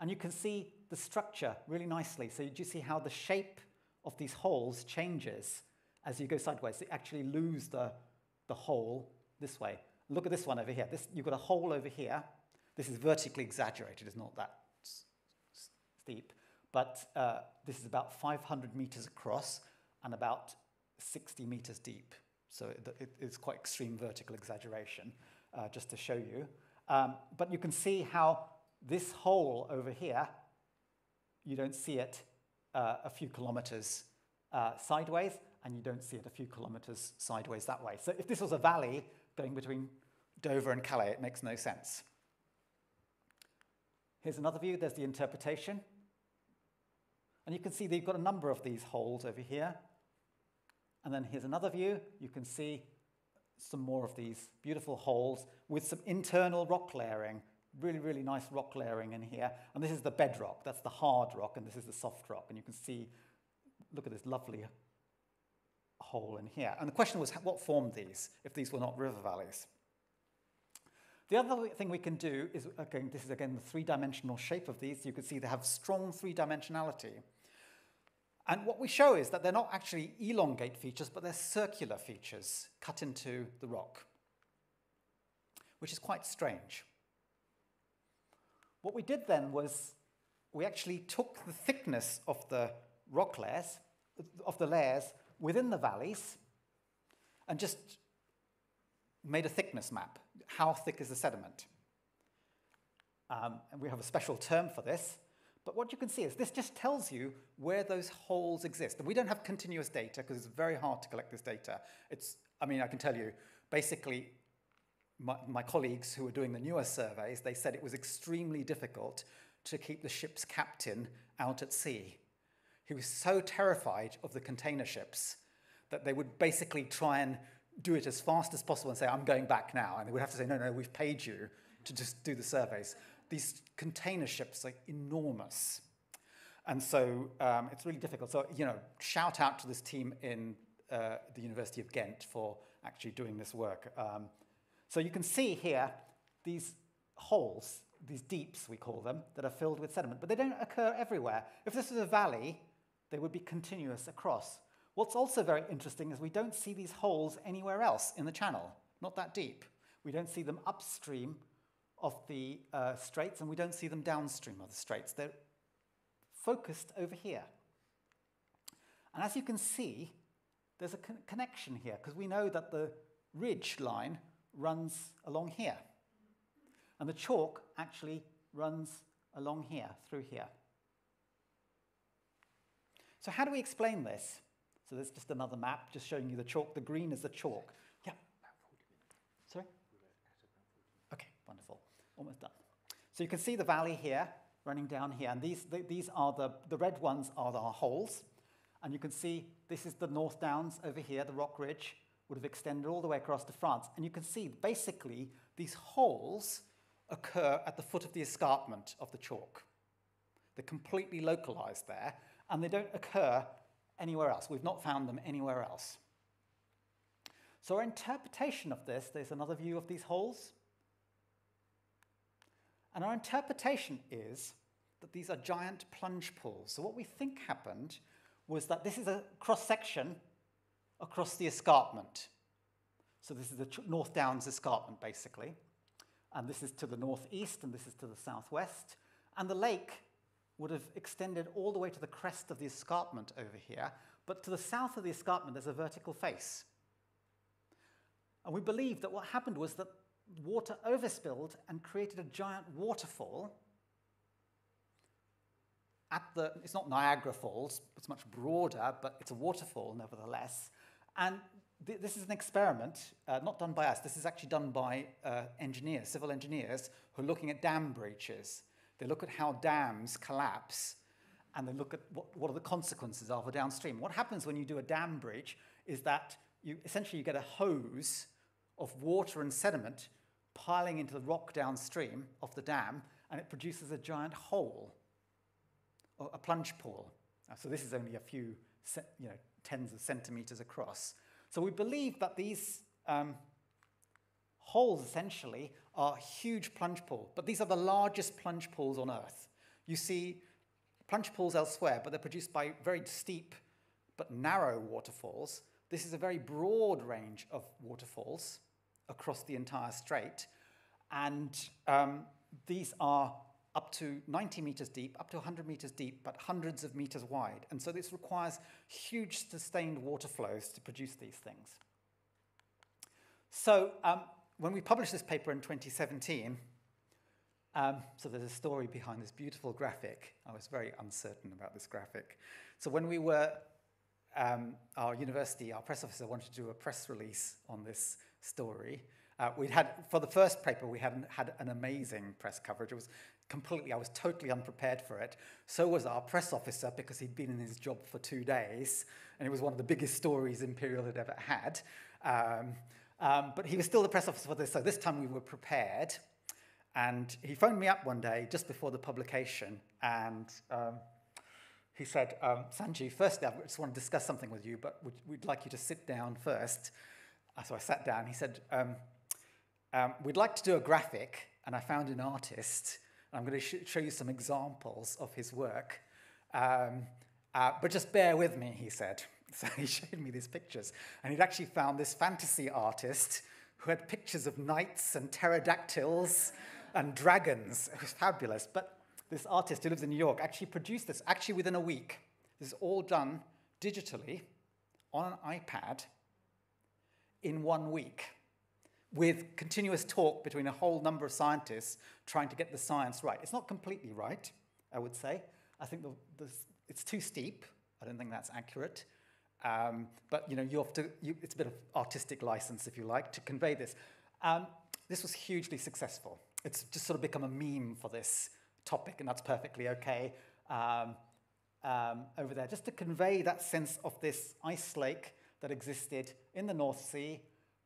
And you can see the structure really nicely. So you see how the shape of these holes changes as you go sideways. You actually lose the, the hole this way. Look at this one over here. This, you've got a hole over here. This is vertically exaggerated. It's not that steep. But uh, this is about 500 meters across and about 60 meters deep. So it, it's quite extreme vertical exaggeration, uh, just to show you. Um, but you can see how this hole over here, you don't see it uh, a few kilometers uh, sideways, and you don't see it a few kilometers sideways that way. So if this was a valley going between Dover and Calais, it makes no sense. Here's another view. There's the interpretation. And you can see they've got a number of these holes over here. And then here's another view. You can see some more of these beautiful holes with some internal rock layering. Really, really nice rock layering in here. And this is the bedrock. That's the hard rock, and this is the soft rock. And you can see, look at this lovely hole in here. And the question was, what formed these if these were not river valleys? The other thing we can do is, again, this is again the three-dimensional shape of these. You can see they have strong three-dimensionality. And what we show is that they're not actually elongate features, but they're circular features cut into the rock, which is quite strange. What we did then was we actually took the thickness of the rock layers, of the layers within the valleys, and just made a thickness map. How thick is the sediment? Um, and we have a special term for this. But what you can see is this just tells you where those holes exist. And we don't have continuous data because it's very hard to collect this data. It's, I mean, I can tell you, basically, my, my colleagues who were doing the newer surveys, they said it was extremely difficult to keep the ship's captain out at sea. He was so terrified of the container ships that they would basically try and do it as fast as possible and say, I'm going back now. And they would have to say, no, no, we've paid you to just do the surveys these container ships are enormous. And so um, it's really difficult. So, you know, shout out to this team in uh, the University of Ghent for actually doing this work. Um, so you can see here these holes, these deeps, we call them, that are filled with sediment, but they don't occur everywhere. If this was a valley, they would be continuous across. What's also very interesting is we don't see these holes anywhere else in the channel, not that deep. We don't see them upstream of the uh, straits, and we don't see them downstream of the straits. They're focused over here. And as you can see, there's a con connection here, because we know that the ridge line runs along here. And the chalk actually runs along here, through here. So how do we explain this? So there's just another map just showing you the chalk. The green is the chalk. Yeah. Sorry? Okay, wonderful almost done. So you can see the valley here, running down here, and these, these are the, the red ones are the holes, and you can see this is the North Downs over here, the rock ridge would have extended all the way across to France, and you can see basically these holes occur at the foot of the escarpment of the chalk. They're completely localized there, and they don't occur anywhere else. We've not found them anywhere else. So our interpretation of this, there's another view of these holes. And our interpretation is that these are giant plunge pools. So what we think happened was that this is a cross section across the escarpment. So this is the North Downs escarpment, basically. And this is to the northeast, and this is to the southwest. And the lake would have extended all the way to the crest of the escarpment over here. But to the south of the escarpment, there's a vertical face. And we believe that what happened was that water overspilled and created a giant waterfall. At the, it's not Niagara Falls, it's much broader, but it's a waterfall nevertheless. And th this is an experiment, uh, not done by us, this is actually done by uh, engineers, civil engineers, who are looking at dam breaches. They look at how dams collapse and they look at what, what are the consequences of a downstream. What happens when you do a dam breach is that you essentially you get a hose of water and sediment piling into the rock downstream of the dam, and it produces a giant hole, or a plunge pool. So this is only a few, you know, tens of centimeters across. So we believe that these um, holes essentially are huge plunge pools, but these are the largest plunge pools on Earth. You see plunge pools elsewhere, but they're produced by very steep but narrow waterfalls. This is a very broad range of waterfalls across the entire strait, and um, these are up to 90 meters deep, up to 100 meters deep, but hundreds of meters wide. And so this requires huge sustained water flows to produce these things. So um, when we published this paper in 2017, um, so there's a story behind this beautiful graphic. I was very uncertain about this graphic. So when we were, um, our university, our press officer wanted to do a press release on this story. Uh, we'd had, for the first paper, we had had an amazing press coverage. It was completely, I was totally unprepared for it. So was our press officer because he'd been in his job for two days, and it was one of the biggest stories Imperial had ever had. Um, um, but he was still the press officer for this, so this time we were prepared. And he phoned me up one day just before the publication, and um, he said, um, Sanjeev, firstly, I just want to discuss something with you, but we'd, like you to sit down first. Uh, so I sat down. He said, um, um, We'd like to do a graphic, and I found an artist. I'm going to sh show you some examples of his work. Um, uh, but just bear with me, he said. So he showed me these pictures. And he'd actually found this fantasy artist who had pictures of knights and pterodactyls and dragons. It was fabulous. But this artist who lives in New York actually produced this, actually within a week. This is all done digitally on an iPad in one week with continuous talk between a whole number of scientists trying to get the science right. It's not completely right, I would say. I think the, the, it's too steep. I don't think that's accurate. Um, but you know, you have to, you, it's a bit of artistic license, if you like, to convey this. Um, this was hugely successful. It's just sort of become a meme for this topic, and that's perfectly okay um, um over there. Just to convey that sense of this ice lake that existed in the North Sea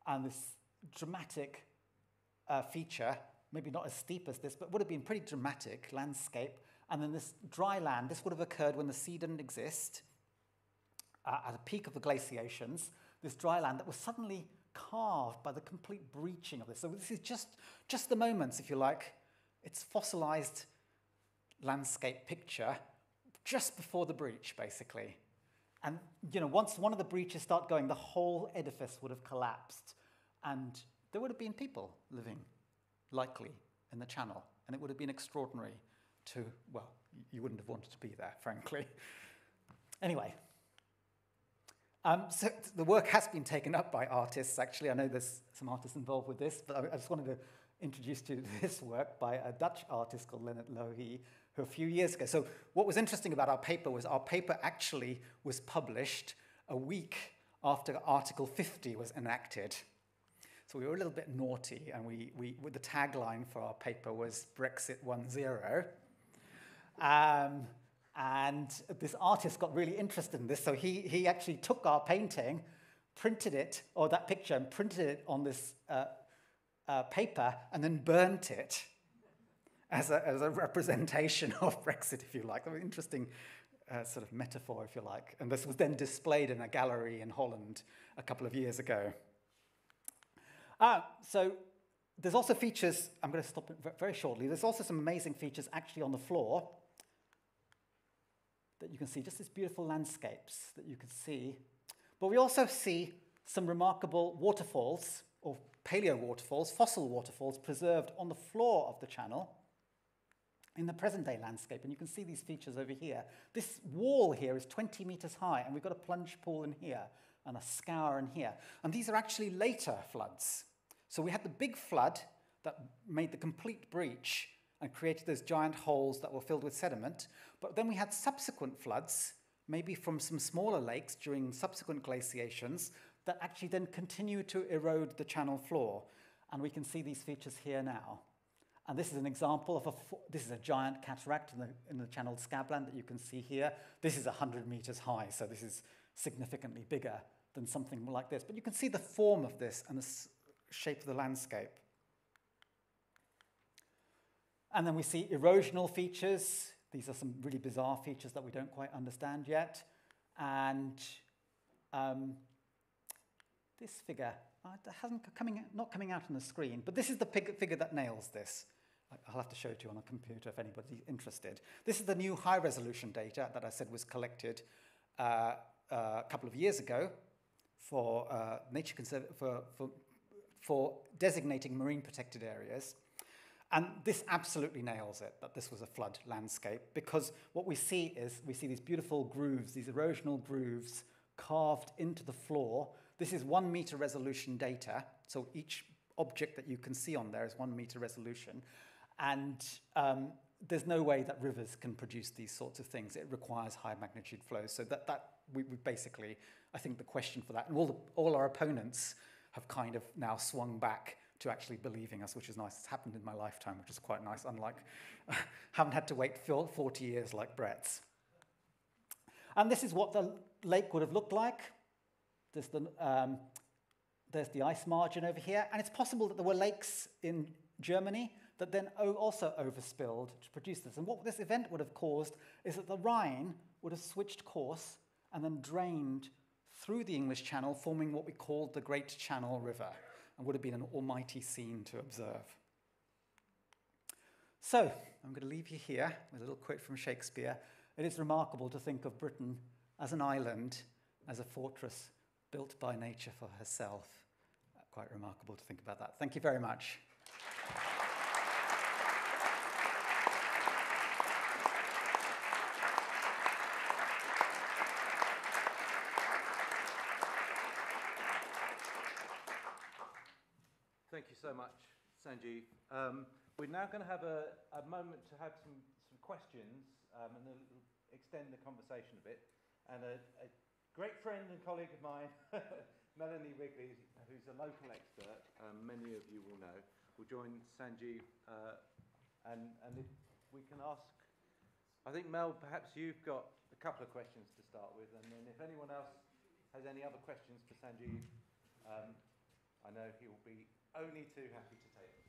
and this dramatic uh, feature, maybe not as steep as this, but would have been pretty dramatic landscape. And then this dry land, this would have occurred when the sea didn't exist, uh, at the peak of the glaciations, this dry land that was suddenly carved by the complete breaching of this. So this is just, just the moments, if you like. It's fossilized landscape picture just before the breach, basically. And you know, once one of the breaches start going, the whole edifice would have collapsed. And there would have been people living, likely, in the channel. And it would have been extraordinary to, well, you wouldn't have wanted to be there, frankly. Anyway, um, so the work has been taken up by artists, actually. I know there's some artists involved with this, but I, just wanted to introduce you to this work by a Dutch artist called Leonard who a few years ago. So what was interesting about our paper was our paper actually was published a week after Article 50 was enacted. So we were a little bit naughty, and we, we the tagline for our paper was Brexit 1.0. Um, and this artist got really interested in this, so he, he actually took our painting, printed it, or that picture, and printed it on this uh, uh, paper, and then burnt it as a, as a representation of Brexit, if you like. An interesting uh, sort of metaphor, if you like. And this was then displayed in a gallery in Holland a couple of years ago. Ah, so there's also features, I'm going to stop very shortly. There's also some amazing features actually on the floor that you can see, just these beautiful landscapes that you can see. But we also see some remarkable waterfalls, or paleo waterfalls, fossil waterfalls, preserved on the floor of the channel in the present day landscape. And you can see these features over here. This wall here is 20 meters high, and we've got a plunge pool in here and a scour in here. And these are actually later floods. So we had the big flood that made the complete breach and created those giant holes that were filled with sediment. But then we had subsequent floods, maybe from some smaller lakes during subsequent glaciations, that actually then continue to erode the channel floor. And we can see these features here now. And this is an example of a, this is a giant cataract in the, in the channeled scabland that you can see here. This is 100 meters high, so this is significantly bigger than something like this. But you can see the form of this and the shape of the landscape. And then we see erosional features. These are some really bizarre features that we don't quite understand yet. And um, this figure it hasn't coming, not coming out on the screen, but this is the figure that nails this. I'll have to show it to you on a computer if anybody's interested. This is the new high resolution data that I said was collected uh, uh, a couple of years ago for uh, nature for, for, for designating marine protected areas. And this absolutely nails it, that this was a flood landscape, because what we see is we see these beautiful grooves, these erosional grooves carved into the floor. This is one meter resolution data, so each object that you can see on there is one meter resolution. And um, there's no way that rivers can produce these sorts of things. It requires high magnitude flows. So that, that we, we basically, I think the question for that, and all, the, all our opponents have kind of now swung back to actually believing us, which is nice. It's happened in my lifetime, which is quite nice, unlike haven't had to wait 40 years like Bretz. And this is what the lake would have looked like. There's the, um, there's the ice margin over here. And it's possible that there were lakes in Germany that then also overspilled to produce this. And what this event would have caused is that the Rhine would have switched course and then drained through the English Channel, forming what we called the Great Channel River, and would have been an almighty scene to observe. So, I'm going to leave you here with a little quote from Shakespeare. It is remarkable to think of Britain as an island, as a fortress built by nature for herself. Quite remarkable to think about that. Thank you very much. Thank you so much, Sanjeev. Um, we're now going to have a, a, moment to have some, some questions um, and extend the conversation a bit. And a, a great friend and colleague of mine, Melanie Wrigley, who's a local expert, um, many of you will know, will join Sanjeev. Uh, and, and if we can ask, I think Mel, perhaps you've got a couple of questions to start with. And then if anyone else has any other questions for Sanjeev, um, I know he will be only too happy to take them.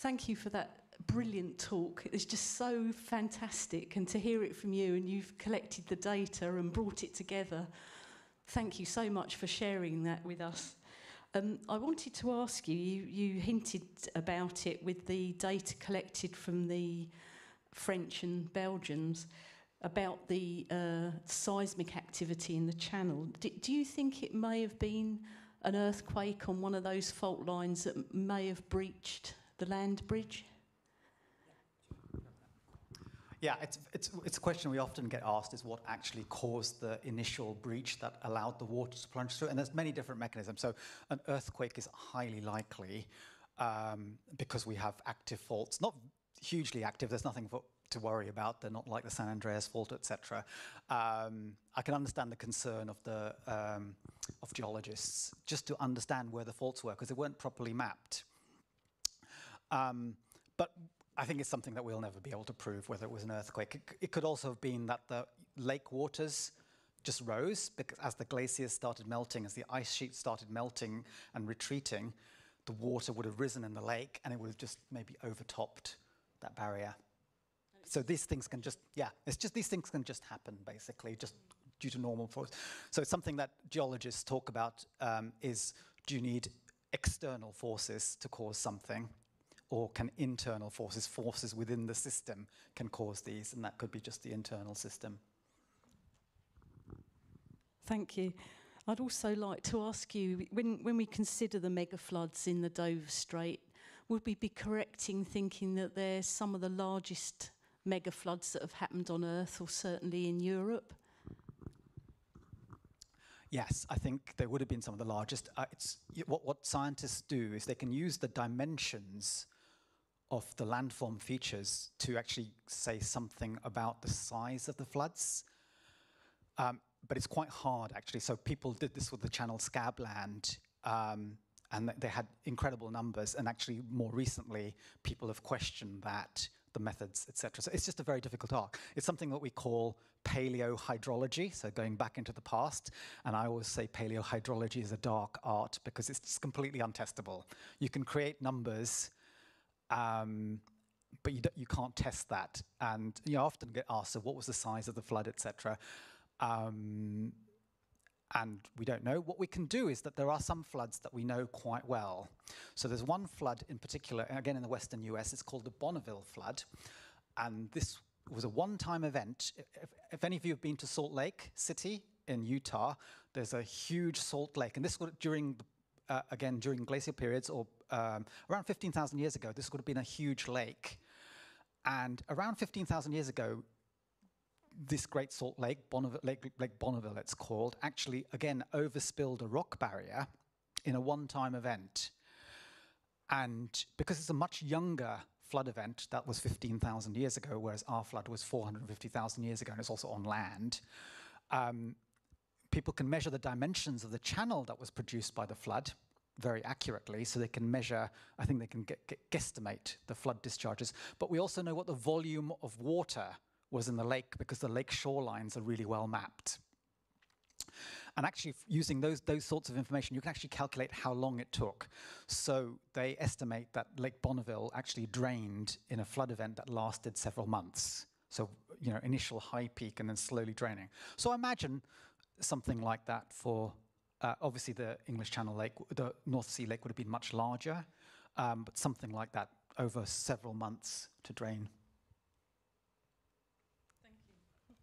Thank you for that brilliant talk. It's just so fantastic, and to hear it from you, and you've collected the data and brought it together. Thank you so much for sharing that with us. Um, I wanted to ask you, you, you hinted about it with the data collected from the French and Belgians about the uh, seismic activity in the channel. Do you think it may have been an earthquake on one of those fault lines that may have breached the land bridge? Yeah, it's, it's, it's a question we often get asked is what actually caused the initial breach that allowed the water to plunge through. And there's many different mechanisms. So an earthquake is highly likely um, because we have active faults, not hugely active. There's nothing for, to worry about. They're not like the San Andreas fault, etc. Um, I can understand the concern of the um, of geologists just to understand where the faults were because they weren't properly mapped. Um, but I think it's something that we'll never be able to prove whether it was an earthquake. It, it could also have been that the lake waters just rose because as the glaciers started melting, as the ice sheet started melting and retreating, the water would have risen in the lake and it would have just maybe overtopped that barrier. So these things can just, yeah, it's just these things can just happen basically, just due to normal force. So it's something that geologists talk about um, is do you need external forces to cause something? Or can internal forces, forces within the system, can cause these, and that could be just the internal system. Thank you. I'd also like to ask you, when, when we consider the mega floods in the Dover Strait, would we be correct in thinking that they're some of the largest mega floods that have happened on Earth, or certainly in Europe? Yes, I think they would have been some of the largest. Uh, it's, what, what scientists do is they can use the dimensions of the landform features to actually say something about the size of the floods. Um, but it's quite hard, actually. So people did this with the Channel Scabland, um, and they had incredible numbers. And actually, more recently, people have questioned that the methods, etc. So it's just a very difficult art. It's something that we call paleohydrology, so going back into the past. And I always say paleohydrology is a dark art because it's completely untestable. You can create numbers, um, but you, you can't test that. And you often get asked, so what was the size of the flood, etc. Um, and we don't know. What we can do is that there are some floods that we know quite well. So there's one flood in particular, again in the western US, it's called the Bonneville flood. And this was a one-time event. If, if any of you have been to Salt Lake City in Utah, there's a huge salt lake. And this was during, uh, again, during glacial periods or um, around 15,000 years ago, this would have been a huge lake. And around 15,000 years ago, this Great Salt Lake, Bonneville, Lake, Lake Bonneville it's called, actually again overspilled a rock barrier in a one-time event. And because it's a much younger flood event, that was 15,000 years ago, whereas our flood was 450,000 years ago, and it's also on land, um, people can measure the dimensions of the channel that was produced by the flood very accurately, so they can measure, I think they can get, get, guesstimate the flood discharges. But we also know what the volume of water was in the lake because the lake shorelines are really well mapped. And actually, using those, those sorts of information, you can actually calculate how long it took. So they estimate that Lake Bonneville actually drained in a flood event that lasted several months. So, you know, initial high peak and then slowly draining. So imagine something like that for, uh, obviously the English Channel Lake, the North Sea Lake would have been much larger, um, but something like that over several months to drain. Thank you.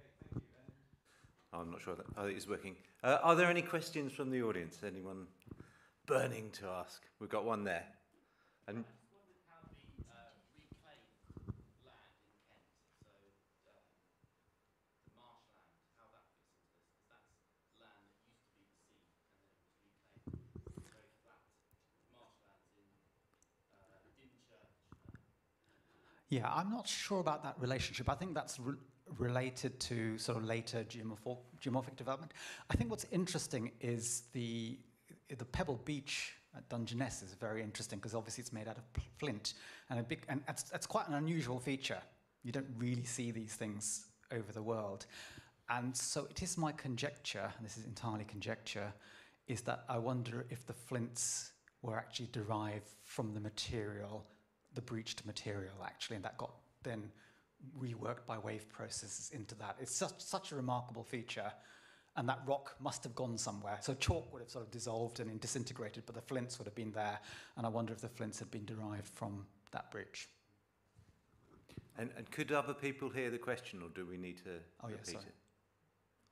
Okay, thank you. I'm not sure that I think it's working. Uh, are there any questions from the audience? Anyone burning to ask? We've got one there. And Yeah, I'm not sure about that relationship. I think that's re related to sort of later geomorph geomorphic development. I think what's interesting is the the Pebble Beach at Dungeness is very interesting because obviously it's made out of flint and a big and that's, that's quite an unusual feature. You don't really see these things over the world. And so it is my conjecture, and this is entirely conjecture, is that I wonder if the flints were actually derived from the material the breached material actually, and that got then reworked by wave processes into that. It's such, such a remarkable feature, and that rock must have gone somewhere. So chalk would have sort of dissolved and disintegrated, but the flints would have been there, and I wonder if the flints had been derived from that breach. And, and could other people hear the question, or do we need to oh, repeat yeah, it?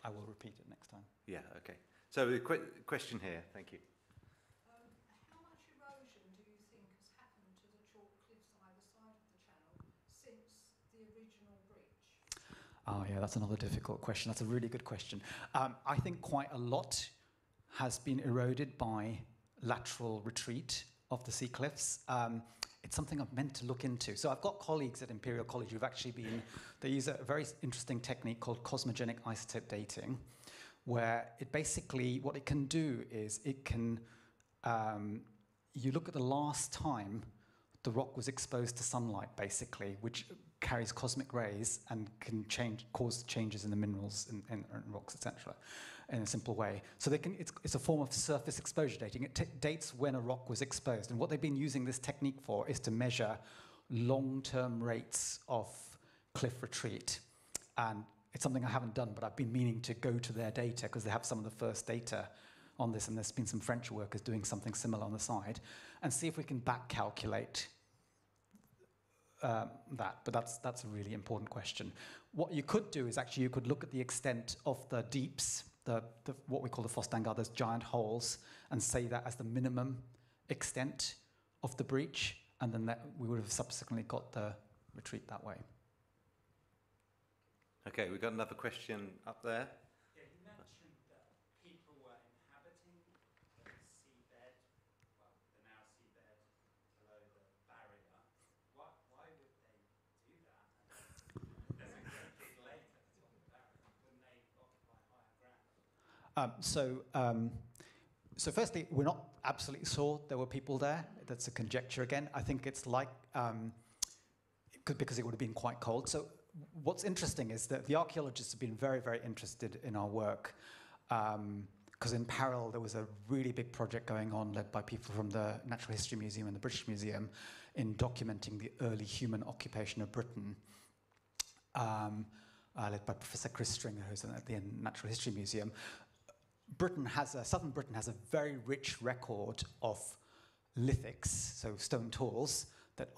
I will repeat it next time. Yeah, okay. So the qu question here, thank you. Oh, yeah, that's another difficult question. That's a really good question. Um, I think quite a lot has been eroded by lateral retreat of the sea cliffs. Um, it's something I've meant to look into. So I've got colleagues at Imperial College who've actually been, they use a very interesting technique called cosmogenic isotope dating, where it basically, what it can do is it can, um, you look at the last time the rock was exposed to sunlight, basically, which carries cosmic rays and can change, cause changes in the minerals and, and, and rocks, etc., in a simple way. So they can, it's, it's a form of surface exposure dating. It dates when a rock was exposed. And what they've been using this technique for is to measure long-term rates of cliff retreat. And it's something I haven't done, but I've been meaning to go to their data because they have some of the first data on this, and there's been some French workers doing something similar on the side, and see if we can back calculate um, that, but that's, that's a really important question. What you could do is actually you could look at the extent of the deeps, the, the what we call the Fosses Dangeard, those giant holes, and say that as the minimum extent of the breach, and then that we would have subsequently got the retreat that way. Okay, we've got another question up there. Um, so, um, so firstly, we're not absolutely sure there were people there. That's a conjecture again. I think it's like, um, it could, because it would have been quite cold. So what's interesting is that the archaeologists have been very, very interested in our work. because um, in parallel, there was a really big project going on led by people from the Natural History Museum and the British Museum in documenting the early human occupation of Britain. Um, uh, led by Professor Chris Stringer, who's at the Natural History Museum Britain has a, southern Britain has a very rich record of lithics, so stone tools, that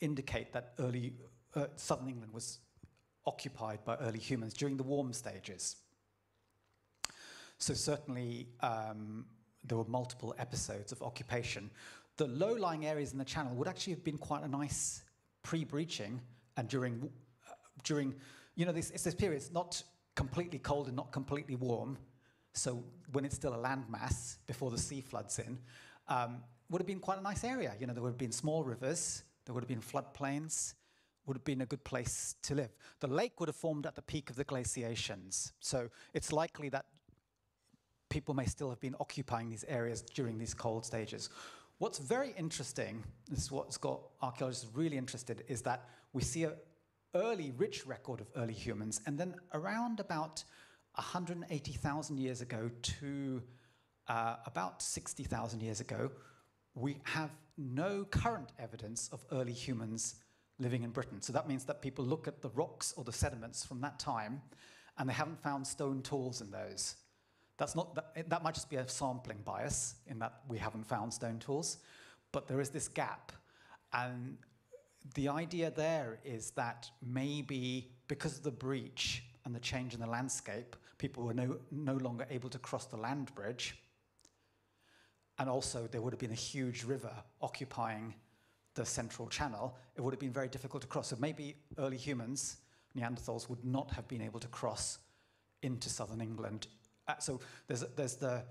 indicate that early uh, southern England was occupied by early humans during the warm stages. So certainly um, there were multiple episodes of occupation. The low-lying areas in the channel would actually have been quite a nice pre-breaching and during, uh, during you know, this, it's this period, it's not completely cold and not completely warm. So when it's still a landmass before the sea floods in, um, would have been quite a nice area. You know, there would have been small rivers, there would have been floodplains, would have been a good place to live. The lake would have formed at the peak of the glaciations. So it's likely that people may still have been occupying these areas during these cold stages. What's very interesting, this is what's got archaeologists really interested, is that we see a early rich record of early humans, and then around about 180,000 years ago to uh, about 60,000 years ago, we have no current evidence of early humans living in Britain. So that means that people look at the rocks or the sediments from that time and they haven't found stone tools in those. That's not, that, that might just be a sampling bias in that we haven't found stone tools, but there is this gap. And the idea there is that maybe because of the breach and the change in the landscape, people were no, no longer able to cross the land bridge. And also there would have been a huge river occupying the central channel, it would have been very difficult to cross. So maybe early humans, Neanderthals, would not have been able to cross into southern England. Uh, so there's, there's the,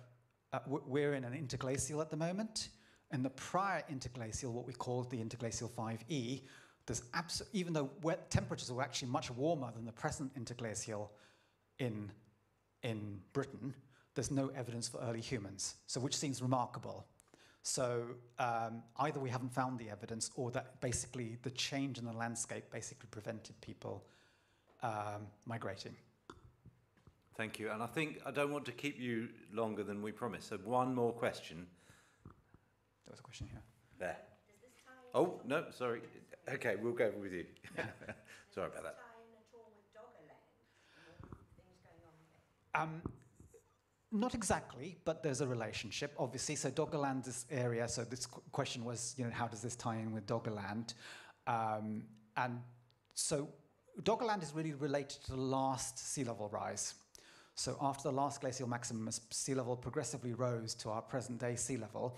uh, we're in an interglacial at the moment. In the prior interglacial, what we called the interglacial 5E, there's even though temperatures were actually much warmer than the present interglacial in, in Britain, there's no evidence for early humans, so which seems remarkable. So um, either we haven't found the evidence or that basically the change in the landscape basically prevented people um, migrating. Thank you. And I think I don't want to keep you longer than we promised. So one more question. There was a question here. There. Oh, no, sorry. Okay, we'll go with you. sorry about that. Um, not exactly, but there's a relationship, obviously. So Doggerland is area, so this question was, you know, how does this tie in with Doggerland? Um, and so Doggerland is really related to the last sea level rise. So after the last glacial maximum, sea level progressively rose to our present day sea level,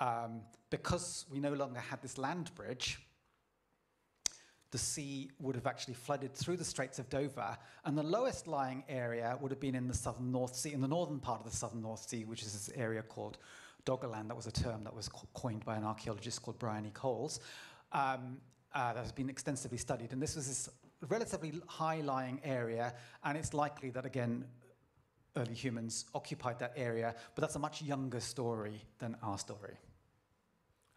um, because we no longer had this land bridge, the sea would have actually flooded through the Straits of Dover, and the lowest lying area would have been in the southern North Sea, in the northern part of the southern North Sea, which is this area called Doggerland. That was a term that was co coined by an archaeologist called Brian E. Coles. Um, uh, that has been extensively studied, and this was this relatively high-lying area, and it's likely that, again, early humans occupied that area, but that's a much younger story than our story.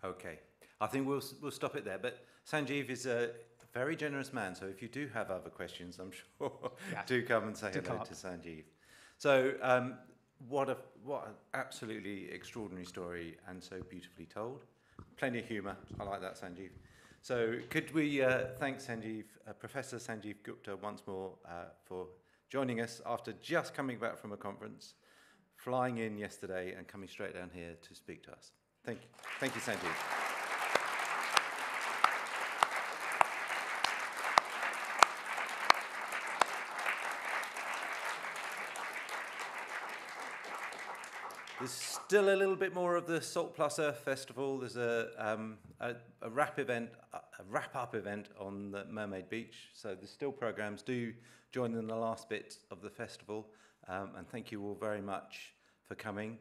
Okay. I think we'll, we'll stop it there, but Sanjeev is a very generous man. So if you do have other questions, I'm sure yeah. do come and say hello to Sanjeev. So um, what a what an absolutely extraordinary story and so beautifully told. Plenty of humour. I like that, Sanjeev. So could we uh, thank Sanjeev, uh, Professor Sanjeev Gupta once more uh, for joining us after just coming back from a conference, flying in yesterday and coming straight down here to speak to us. Thank you. Thank you, Sanjeev. There's still a little bit more of the Salt Plus Earth Festival. There's a, um, a, a wrap event, a wrap up event on the Mermaid Beach. So there's still programs. Do join in the last bit of the festival. Um, and thank you all very much for coming.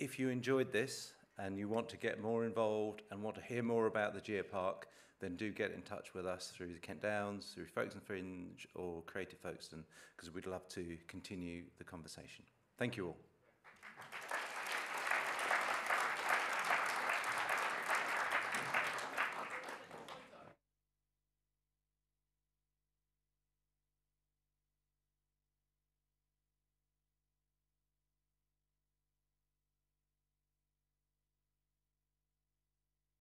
If you enjoyed this and you want to get more involved and want to hear more about the Geopark, then do get in touch with us through the Kent Downs, through Folkestone Fringe or Creative Folkestone, because we'd love to continue the conversation. Thank you all.